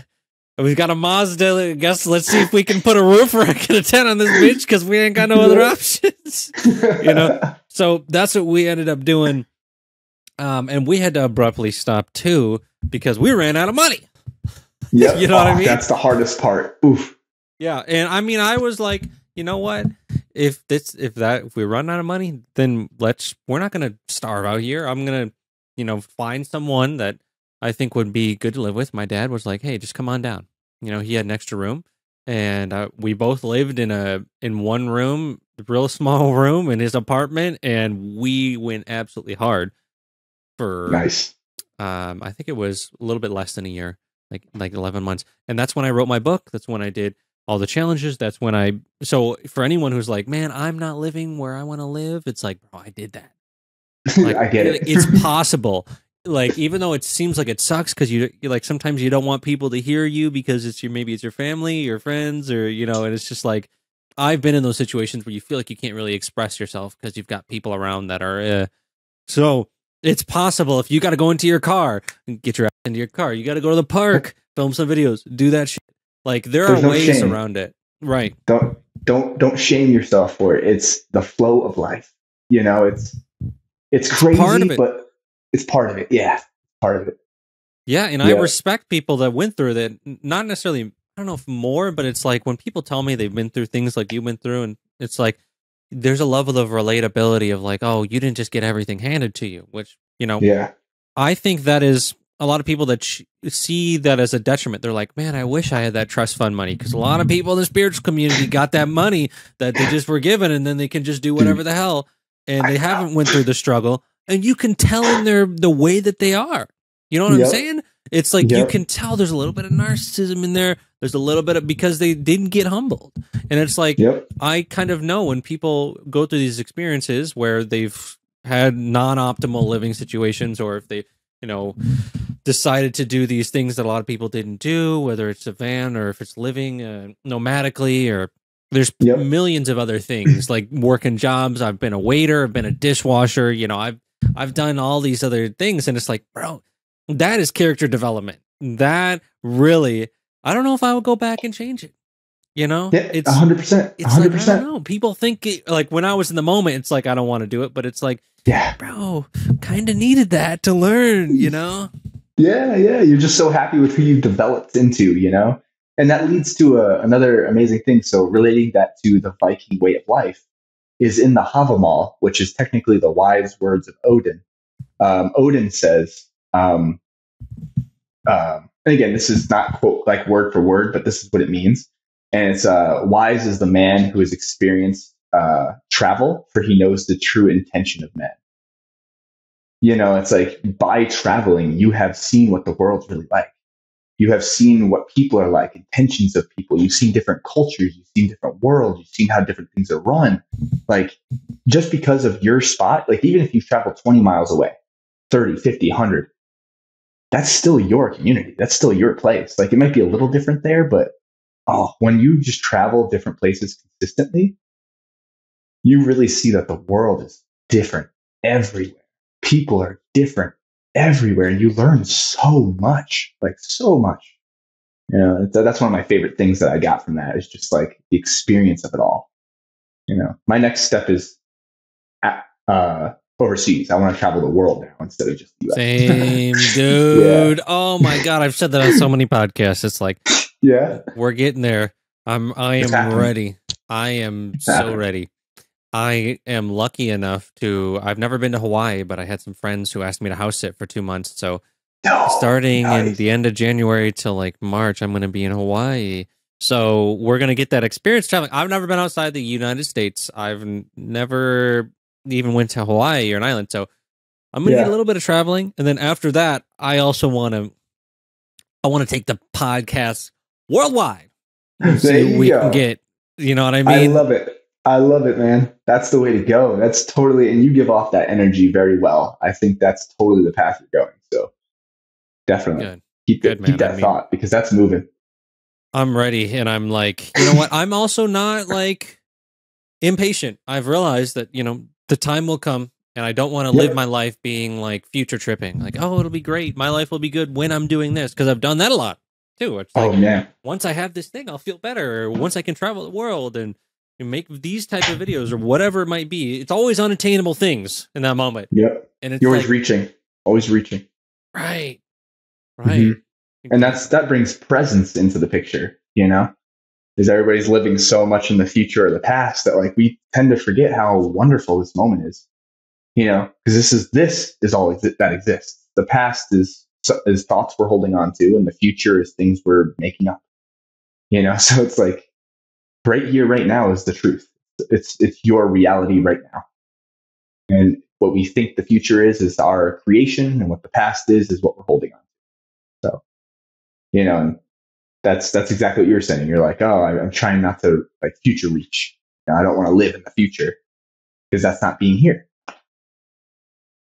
we've got a Mazda. I guess let's see if we can put a roof or get a tent on this bitch because we ain't got no other options. You know? So that's what we ended up doing. Um, and we had to abruptly stop too because we ran out of money. Yeah, You know what I Oh, mean? That's the hardest part. Oof. Yeah, and I mean, I was like, you know what? If this, if that, if we run out of money, then let's. We're not gonna starve out here. I'm gonna, you know, find someone that I think would be good to live with. My dad was like, hey, just come on down. You know, he had an extra room, and uh, we both lived in a in one room, real small room in his apartment, and we went absolutely hard for Nice. um i think it was a little bit less than a year like like 11 months. And that's when i wrote my book. That's when i did all the challenges. That's when i so for anyone who's like man i'm not living where i want to live it's like bro i did that. Like I get it. it's possible. Like even though it seems like it sucks because you you- like sometimes you don't want people to hear you because it's your maybe it's your family your friends or you know and it's just like i've been in those situations where you feel like you can't really express yourself because you've got people around that are uh, so it's possible if you got to go into your car and get your ass into your car you got to go to the park film some videos do that shit like there There's are no ways shame. around it right don't don't don't shame yourself for it. It's the flow of life. You know, it's it's crazy, it. but it's part of it. Yeah, part of it. Yeah, and I respect people that went through that. Not necessarily, I don't know if more, but it's like when people tell me they've been through things like you went through, and it's like there's a level of relatability of like, oh, you didn't just get everything handed to you, which you know, Yeah, I think that is a lot of people that sh- see that as a detriment. They're like, man, I wish I had that trust fund money because a lot of people in the spiritual community got that money that they just were given, and then they can just do hmm. whatever the hell, and they haven't went through the struggle, and you can tell in their the way that they are. You know what I'm saying? It's like you can tell there's a little bit of narcissism in there. There's a little bit of because they didn't get humbled, and it's like yep, I kind of know when people go through these experiences where they've had non-optimal living situations or if they, you know, decided to do these things that a lot of people didn't do, whether it's a van or if it's living uh, nomadically or there's Yep. millions of other things like working jobs. I've been a waiter, I've been a dishwasher, you know, I've I've done all these other things and it's like, bro, that is character development. That really I don't know if I would go back and change it. You know? yeah, it's hundred percent, it's hundred like I don't percent. know. People think it, like when I was in the moment, it's like I don't want to do it, but it's like, Yeah, bro, kind of needed that to learn, you know? yeah, yeah. You're just so happy with who you've developed into. You know, and that leads to a, another amazing thing. So relating that to the Viking way of life is in the Havamal, which is technically the wise words of Odin. Um, Odin says, um, um, and again, this is not quote like word for word, but this is what it means. And it's uh, wise is the man who has experienced uh, travel, for he knows the true intention of men. You know, it's like by traveling, you have seen what the world's really like. You have seen what people are like, intentions of people. You've seen different cultures. You've seen different worlds. You've seen how different things are run. Like just because of your spot, like even if you travel 20 miles away, 30, 50, 100, that's still your community. That's still your place. Like it might be a little different there, but oh, when you just travel different places consistently, you really see that the world is different everywhere. People are different everywhere. And you learn so much, like so much. You know, that's one of my favorite things that I got from that is just like the experience of it all. You know, my next step is uh, overseas. I want to travel the world now instead of just the US. Same, dude. yeah. Oh my god, I've said that on so many podcasts. It's like, yeah, we're getting there. I'm, I am ready. I am it's so happening. ready. I am lucky enough to. I've never been to Hawaii, but I had some friends who asked me to house sit for two months. So, oh, starting nice. in the end of January till like March, I'm going to be in Hawaii. So we're going to get that experience traveling. I've never been outside the United States. I've never even went to Hawaii or an island. So I'm gonna yeah. get a little bit of traveling, and then after that, I also want to. I want to take the podcast worldwide. So we go. can get. You know what I mean? I love it. I love it, man. That's the way to go. That's totally, and you give off that energy very well. I think that's totally the path you're going. So definitely Good. keep, Good, keep that I mean, thought because that's moving. I'm ready, and I'm like, you know what? I'm also not like impatient. I've realized that you know the time will come and I don't want to live my life being like future tripping. Like, oh, it'll be great. My life will be good when I'm doing this because I've done that a lot too. It's oh, like, oh yeah. Once I have this thing, I'll feel better. Or once I can travel the world and make these type of videos or whatever it might be. It's always unattainable things in that moment. Yep. And it's You're always like, reaching, always reaching. Right. Right. Mm-hmm. And that's that brings presence into the picture. You know, is everybody's living so much in the future or the past that like we tend to forget how wonderful this moment is. You know because this is this is all that exists. The past is is thoughts we're holding on to and the future is things we're making up. You know so it's like right here right now is the truth. It's it's your reality right now. And what we think the future is is our creation and what the past is is what we're holding on to. So you know that's that's exactly what you're saying. You're like, oh, I'm trying not to like future reach. You know, I don't want to live in the future because that's not being here.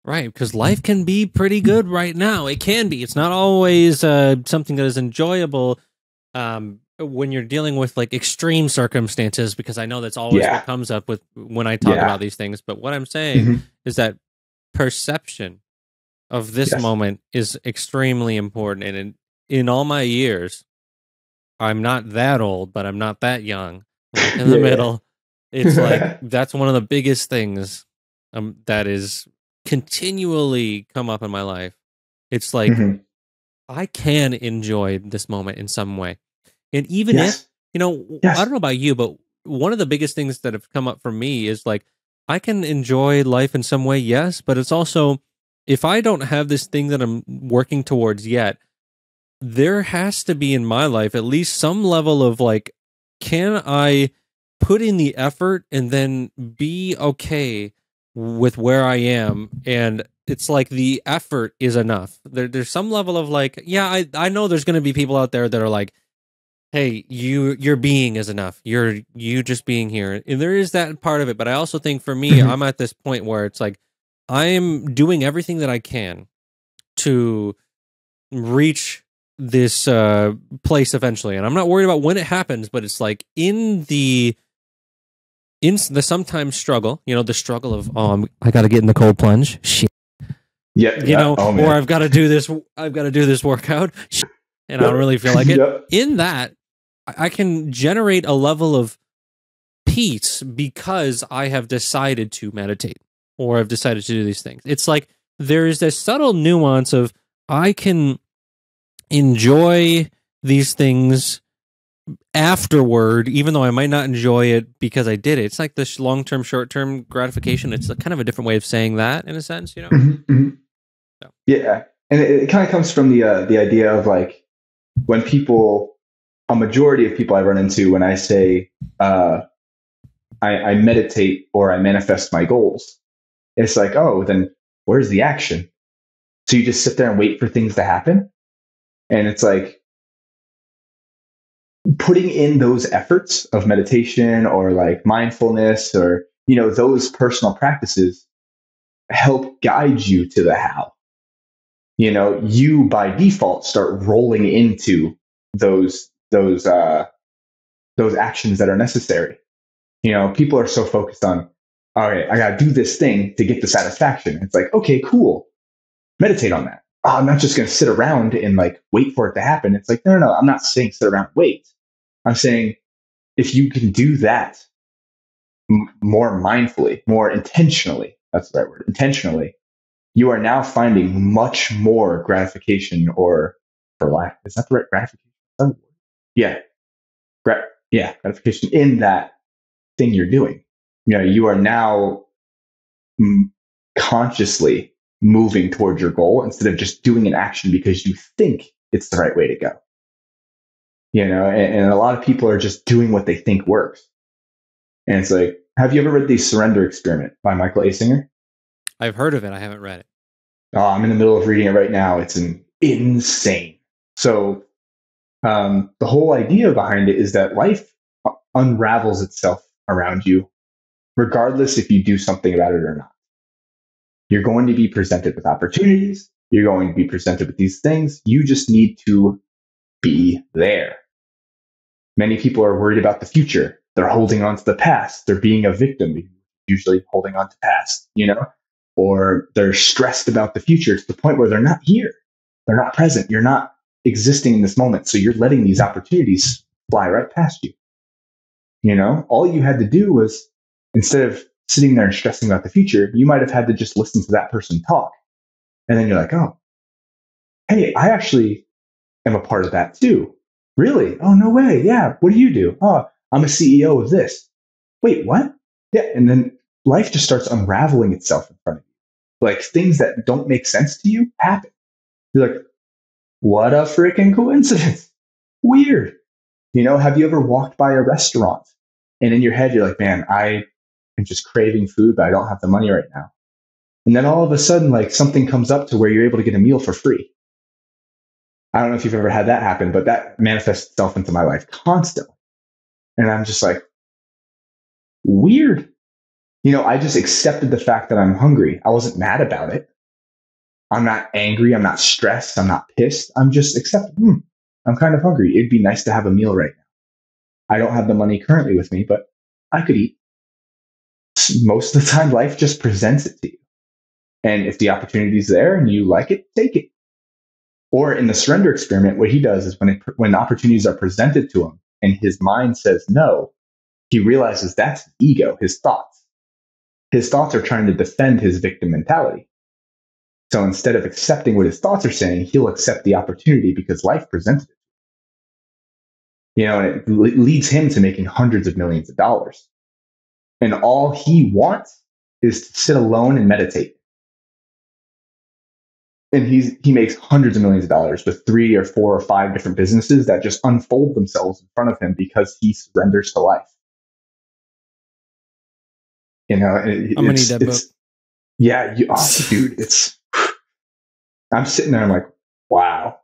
Right, because life can be pretty good right now. It can be. It's not always uh, something that is enjoyable um, when you're dealing with like extreme circumstances. Because I know that's always yeah. what comes up with when I talk yeah. about these things. But what I'm saying mm-hmm. is that perception of this yes. moment is extremely important. And in, in all my years, I'm not that old, but I'm not that young. Like in the yeah. middle. It's like that's one of the biggest things um, that is continually come up in my life. It's like mm-hmm. I can enjoy this moment in some way. And even yes. if, you know, yes. I don't know about you, but one of the biggest things that have come up for me is like I can enjoy life in some way, yes, but it's also if I don't have this thing that I'm working towards yet, there has to be in my life at least some level of like, can I put in the effort and then be okay with where I am? And it's like the effort is enough. There, there's some level of like, yeah, I, I know there's going to be people out there that are like, hey, you your being is enough. You're you just being here, and there is that part of it. But I also think for me, mm-hmm. I'm at this point where it's like I'm doing everything that I can to reach this uh place eventually. And i'm not worried about when it happens but it's like in the in the sometimes struggle you know the struggle of oh I'm, i gotta get in the cold plunge. Shit. Yeah you yeah. know oh, or i've got to do this i've got to do this workout. And i don't really feel like it. Yep. in that i can generate a level of peace because i have decided to meditate or i've decided to do these things. It's like there is this subtle nuance of i can enjoy these things afterward, even though I might not enjoy it because I did it. It's like this long term, short term gratification. It's kind of a different way of saying that in a sense, you know? Mm-hmm, mm-hmm. So. Yeah. And it, it kind of comes from the, uh, the idea of like when people, a majority of people I run into when I say, uh, I, I meditate or I manifest my goals, it's like, oh, then where's the action? So you just sit there and wait for things to happen. And it's like putting in those efforts of meditation or like mindfulness or, you know, those personal practices help guide you to the how. You know, you by default start rolling into those, those, uh, those actions that are necessary. You know, people are so focused on, all right, I got to do this thing to get the satisfaction. It's like, okay, cool. Meditate on that. Oh, I'm not just going to sit around and like wait for it to happen. It's like, no, no, no. I'm not saying sit around wait. I'm saying if you can do that m- more mindfully, more intentionally, that's the right word, intentionally, you are now finding much more gratification or for lack, is that the right gratification? Yeah. Gra- yeah, gratification in that thing you're doing. You know, you are now m- consciously moving towards your goal instead of just doing an action because you think it's the right way to go. You know, and, and a lot of people are just doing what they think works. And it's like, have you ever read the Surrender Experiment by Michael A. Singer? I've heard of it. I haven't read it. Oh, I'm in the middle of reading it right now. It's an insane. So, um, the whole idea behind it is that life unravels itself around you, regardless if you do something about it or not. You're going to be presented with opportunities. You're going to be presented with these things. You just need to be there. Many people are worried about the future. They're holding on to the past. They're being a victim, usually holding on to past, you know, or they're stressed about the future to the point where they're not here. They're not present. You're not existing in this moment. So you're letting these opportunities fly right past you. You know, all you had to do was instead of sitting there and stressing about the future, you might have had to just listen to that person talk. And then you're like, oh, hey, I actually am a part of that too. Really? Oh, no way. Yeah. What do you do? Oh, I'm a CEO of this. Wait, what? Yeah. And then life just starts unraveling itself in front of you. Like things that don't make sense to you happen. You're like, what a freaking coincidence. Weird. You know, have you ever walked by a restaurant and in your head, you're like, man, I am just craving food, but I don't have the money right now. And then all of a sudden, like something comes up to where you're able to get a meal for free. I don't know if you've ever had that happen, but that manifests itself into my life constantly. And I'm just like, weird. You know, I just accepted the fact that I'm hungry. I wasn't mad about it. I'm not angry. I'm not stressed. I'm not pissed. I'm just accepting, hmm, I'm kind of hungry. It'd be nice to have a meal right now. I don't have the money currently with me, but I could eat. Most of the time, life just presents it to you. And if the opportunity is there and you like it, take it. Or in the surrender experiment, what he does is when it, when opportunities are presented to him and his mind says no, he realizes that's ego, his thoughts. His thoughts are trying to defend his victim mentality. So instead of accepting what his thoughts are saying, he'll accept the opportunity because life presented it. You know, and it leads him to making hundreds of millions of dollars. And all he wants is to sit alone and meditate and he's he makes hundreds of millions of dollars with three or four or five different businesses that just unfold themselves in front of him because he surrenders to life. You know, it, I'm gonna need that book. Yeah, you, oh, dude, it's. I'm sitting there, I'm like, wow,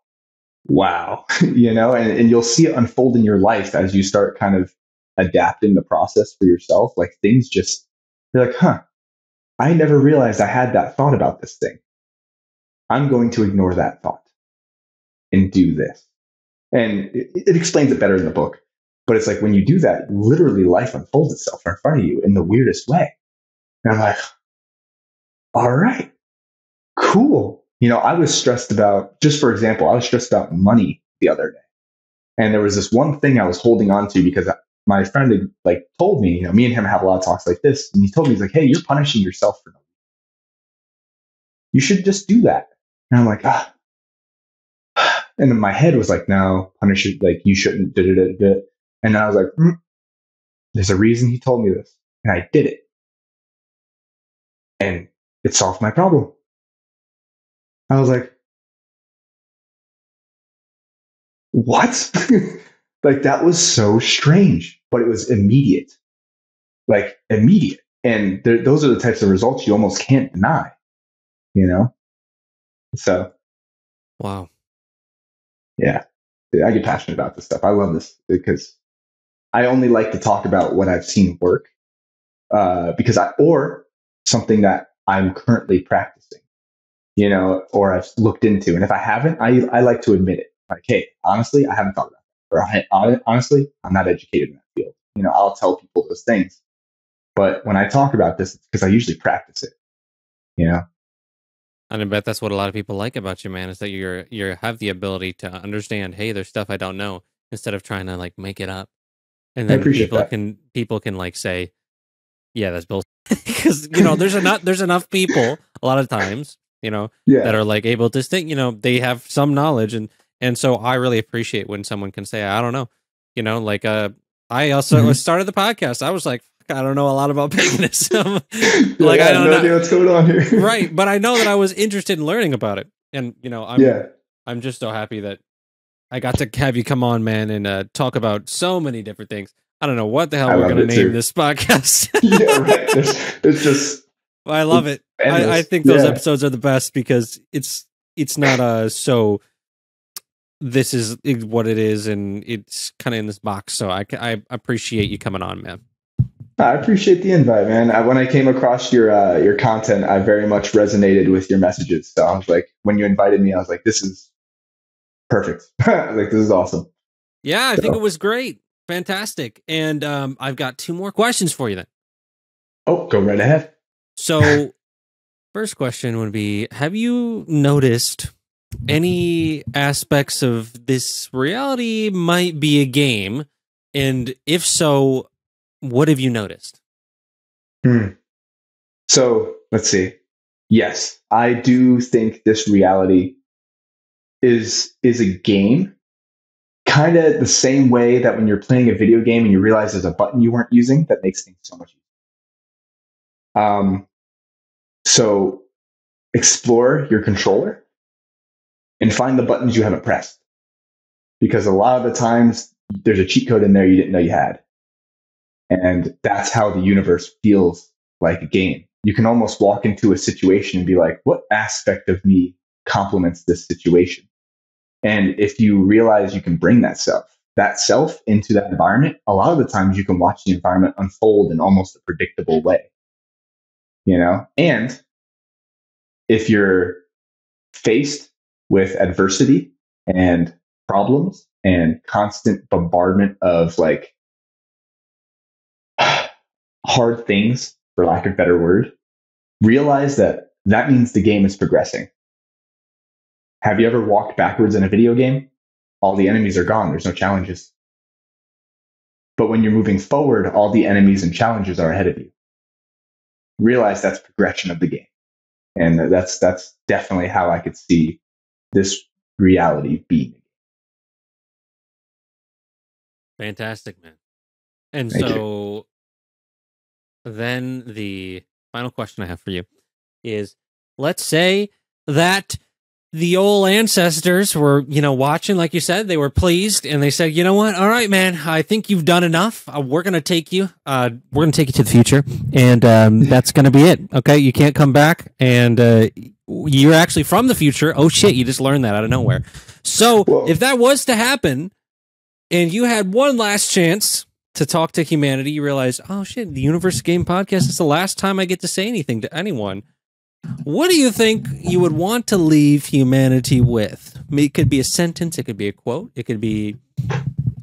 wow, you know, and, and you'll see it unfold in your life as you start kind of adapting the process for yourself. Like things just, you're like, huh, I never realized I had that thought about this thing I'm going to ignore that thought and do this. And it, it, explains it better in the book. But it's like when you do that, literally life unfolds itself in front of you in the weirdest way. And I'm like, all right, cool. You know, I was stressed about, just for example, I was stressed about money the other day. And there was this one thing I was holding on to because my friend had like told me, you know, me and him have a lot of talks like this. And he told me, he's like, hey, you're punishing yourself for no You should just do that. And I'm like, ah. And my head was like, no, punish it. Like, you shouldn't. Da, da, da, And then I was like, "Hmm, there's a reason he told me this. And I did it. And it solved my problem. I was like, what? like that was so strange, but it was immediate. Like immediate. And there, those are the types of results you almost can't deny, you know? So, Wow. yeah, I get passionate about this stuff. I love this because I only like to talk about what I've seen work, uh, because I, or something that I'm currently practicing, you know, or I've looked into. And if I haven't, I, I like to admit it. Like, hey, honestly, I haven't thought about. Or I, I, honestly, I'm not educated in that field. You know, I'll tell people those things. But when I talk about this, it's because I usually practice it, you know? And I bet that's what a lot of people like about you, man, is that you're you have the ability to understand, hey, there's stuff I don't know, instead of trying to like make it up. And then people that. can people can like say, Yeah, that's bullshit. Because you know, there's enough there's enough people a lot of times, you know, Yeah. that are like able to think, you know, they have some knowledge and and so I really appreciate when someone can say, I don't know. You know, like uh I also Mhm. started the podcast. I was like, I don't know a lot about paganism. Like, I have don't no know. idea what's going on here. right. But I know that I was interested in learning about it. And you know, I'm yeah. I'm just so happy that I got to have you come on, man, and uh, talk about so many different things. I don't know what the hell I we're going to name too. this podcast. yeah, right. It's, it's just I love it. I, I think those Yeah. episodes are the best because it's it's not uh so. This is what it is, and it's kind of in this box. So I, I appreciate you coming on, man. I appreciate the invite, man. I, when I came across your uh, your content, I very much resonated with your messages. So I was like, when you invited me, I was like, this is perfect. like this is awesome. Yeah, I think it was great, fantastic, and um, I've got two more questions for you then. Oh, go right ahead. So, first question would be Have you noticed any aspects of this reality might be a game? And if so, what have you noticed? Hmm. So let's see. Yes, I do think this reality is is a game, kind of the same way that when you're playing a video game and you realize there's a button you weren't using, that makes things so much easier. Um, so explore your controller and find the buttons you haven't pressed, because a lot of the times there's a cheat code in there you didn't know you had. And that's how the universe feels like a game. You can almost walk into a situation and be like, what aspect of me complements this situation? And if you realize you can bring that self, that self into that environment, a lot of the times you can watch the environment unfold in almost a predictable way. You know? And if you're faced with adversity and problems and constant bombardment of like hard things, for lack of better word, realize that that means the game is progressing. Have you ever walked backwards in a video game? All the enemies are gone. There's no challenges. But when you're moving forward, all the enemies and challenges are ahead of you. Realize that's progression of the game. And that's, that's definitely how I could see this reality be. Fantastic, man. And Thank you. so then the final question I have for you is let's say that the old ancestors were, you know, watching, like you said, they were pleased and they said, you know what? All right, man, I think you've done enough. Uh, we're going to take you. Uh, we're going to take you to the future. And um, that's going to be it. Okay. You can't come back. And uh, you're actually from the future. Oh, shit. You just learned that out of nowhere. So Whoa. if that was to happen and you had one last chance to talk to humanity, you realize, oh, shit, the Universe Game Podcast is the last time I get to say anything to anyone. What do you think you would want to leave humanity with? It could be a sentence, it could be a quote, it could be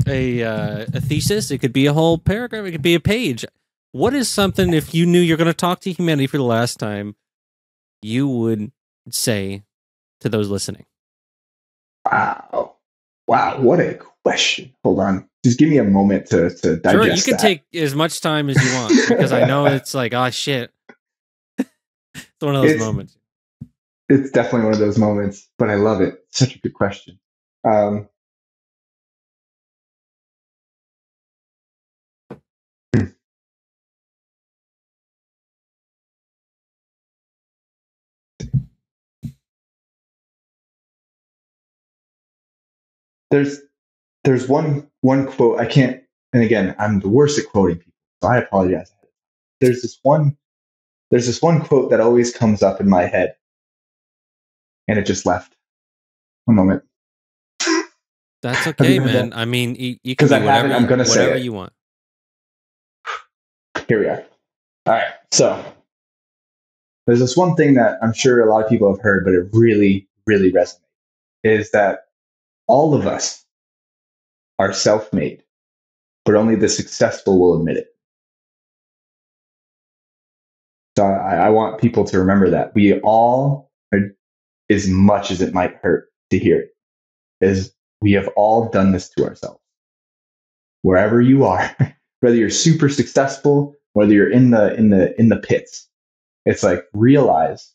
a uh, a thesis, it could be a whole paragraph, it could be a page. What is something if you knew you're going to talk to humanity for the last time, you would say to those listening? Wow. Wow. What a question. Hold on. Just give me a moment to, to digest Sure, you can that. take as much time as you want because I know it's like, oh shit. it's one of those It's- moments. it's definitely one of those moments, but I love it. Such a good question. Um, there's there's one one quote I can't and again I'm the worst at quoting people so I apologize. There's this one there's this one quote that always comes up in my head and it just left. One moment. That's okay, man. I mean, you, you can do it, whatever, I'm gonna say whatever it. you want. Here we are. All right. So there's this one thing that I'm sure a lot of people have heard, but it really, really resonates is that all of us are self made, but only the successful will admit it. So I, I want people to remember that we all, are, as much as it might hurt to hear is we have all done this to ourselves. Wherever you are, whether you're super successful, whether you're in the in the in the pits, it's like realize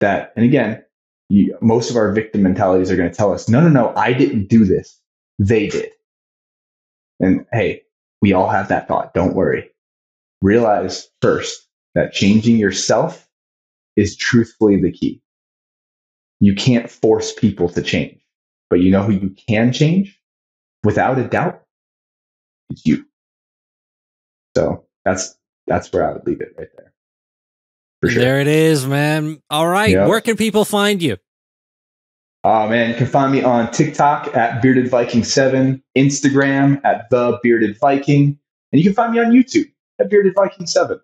that. And again, you, most of our victim mentalities are going to tell us, no, no, no, I didn't do this. They did. And hey, we all have that thought. Don't worry. Realize first that changing yourself is truthfully the key. You can't force people to change, but you know who you can change without a doubt? It's you. So that's that's where I would leave it right there. Sure. There it is, man. All right. Yep. Where can people find you? Oh man, you can find me on TikTok at Bearded Viking Seven, Instagram at the Bearded Viking, and you can find me on YouTube at Bearded Viking Seven.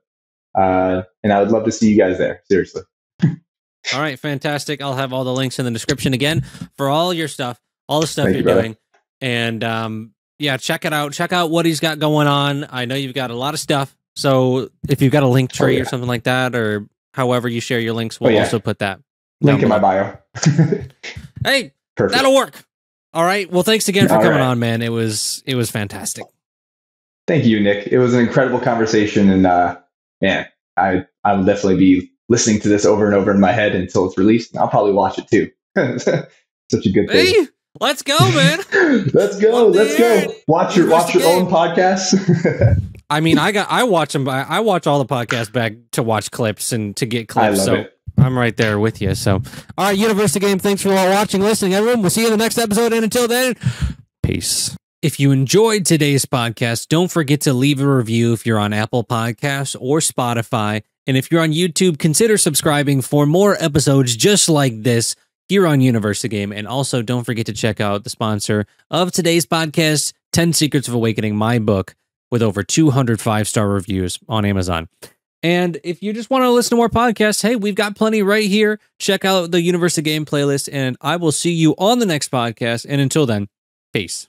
Uh, and I would love to see you guys there. Seriously. All right, fantastic. I'll have all the links in the description again for all your stuff, all the stuff Thank you're you, doing. And um, yeah, check it out. Check out what he's got going on. I know you've got a lot of stuff. So if you've got a link tree Oh, yeah. or something like that, or however you share your links, we'll Oh, yeah. also put that. Link in my bio. Hey, Perfect. that'll work. All right. Well, thanks again for All coming right. on, man. It was it was fantastic. Thank you, Nick. It was an incredible conversation, and uh, man, I I will definitely be listening to this over and over in my head until it's released. And I'll probably watch it too. Such a good thing. Hey, let's go, man. let's go. Let's go. Watch your watch your Investigate. own podcasts. I mean, I got I watch them. I watch all the podcasts back to watch clips and to get clips. so it. I'm right there with you. So, all right, Universe the Game. Thanks for all watching, listening, everyone. We'll see you in the next episode. And until then, peace. If you enjoyed today's podcast, don't forget to leave a review if you're on Apple Podcasts or Spotify. And if you're on YouTube, consider subscribing for more episodes just like this here on Universe the Game. And also, don't forget to check out the sponsor of today's podcast, 10 Secrets of Awakening, my book, with over 200 five star reviews on Amazon. And if you just want to listen to more podcasts, hey, we've got plenty right here. Check out the Universe the Game playlist, and I will see you on the next podcast. And until then, peace.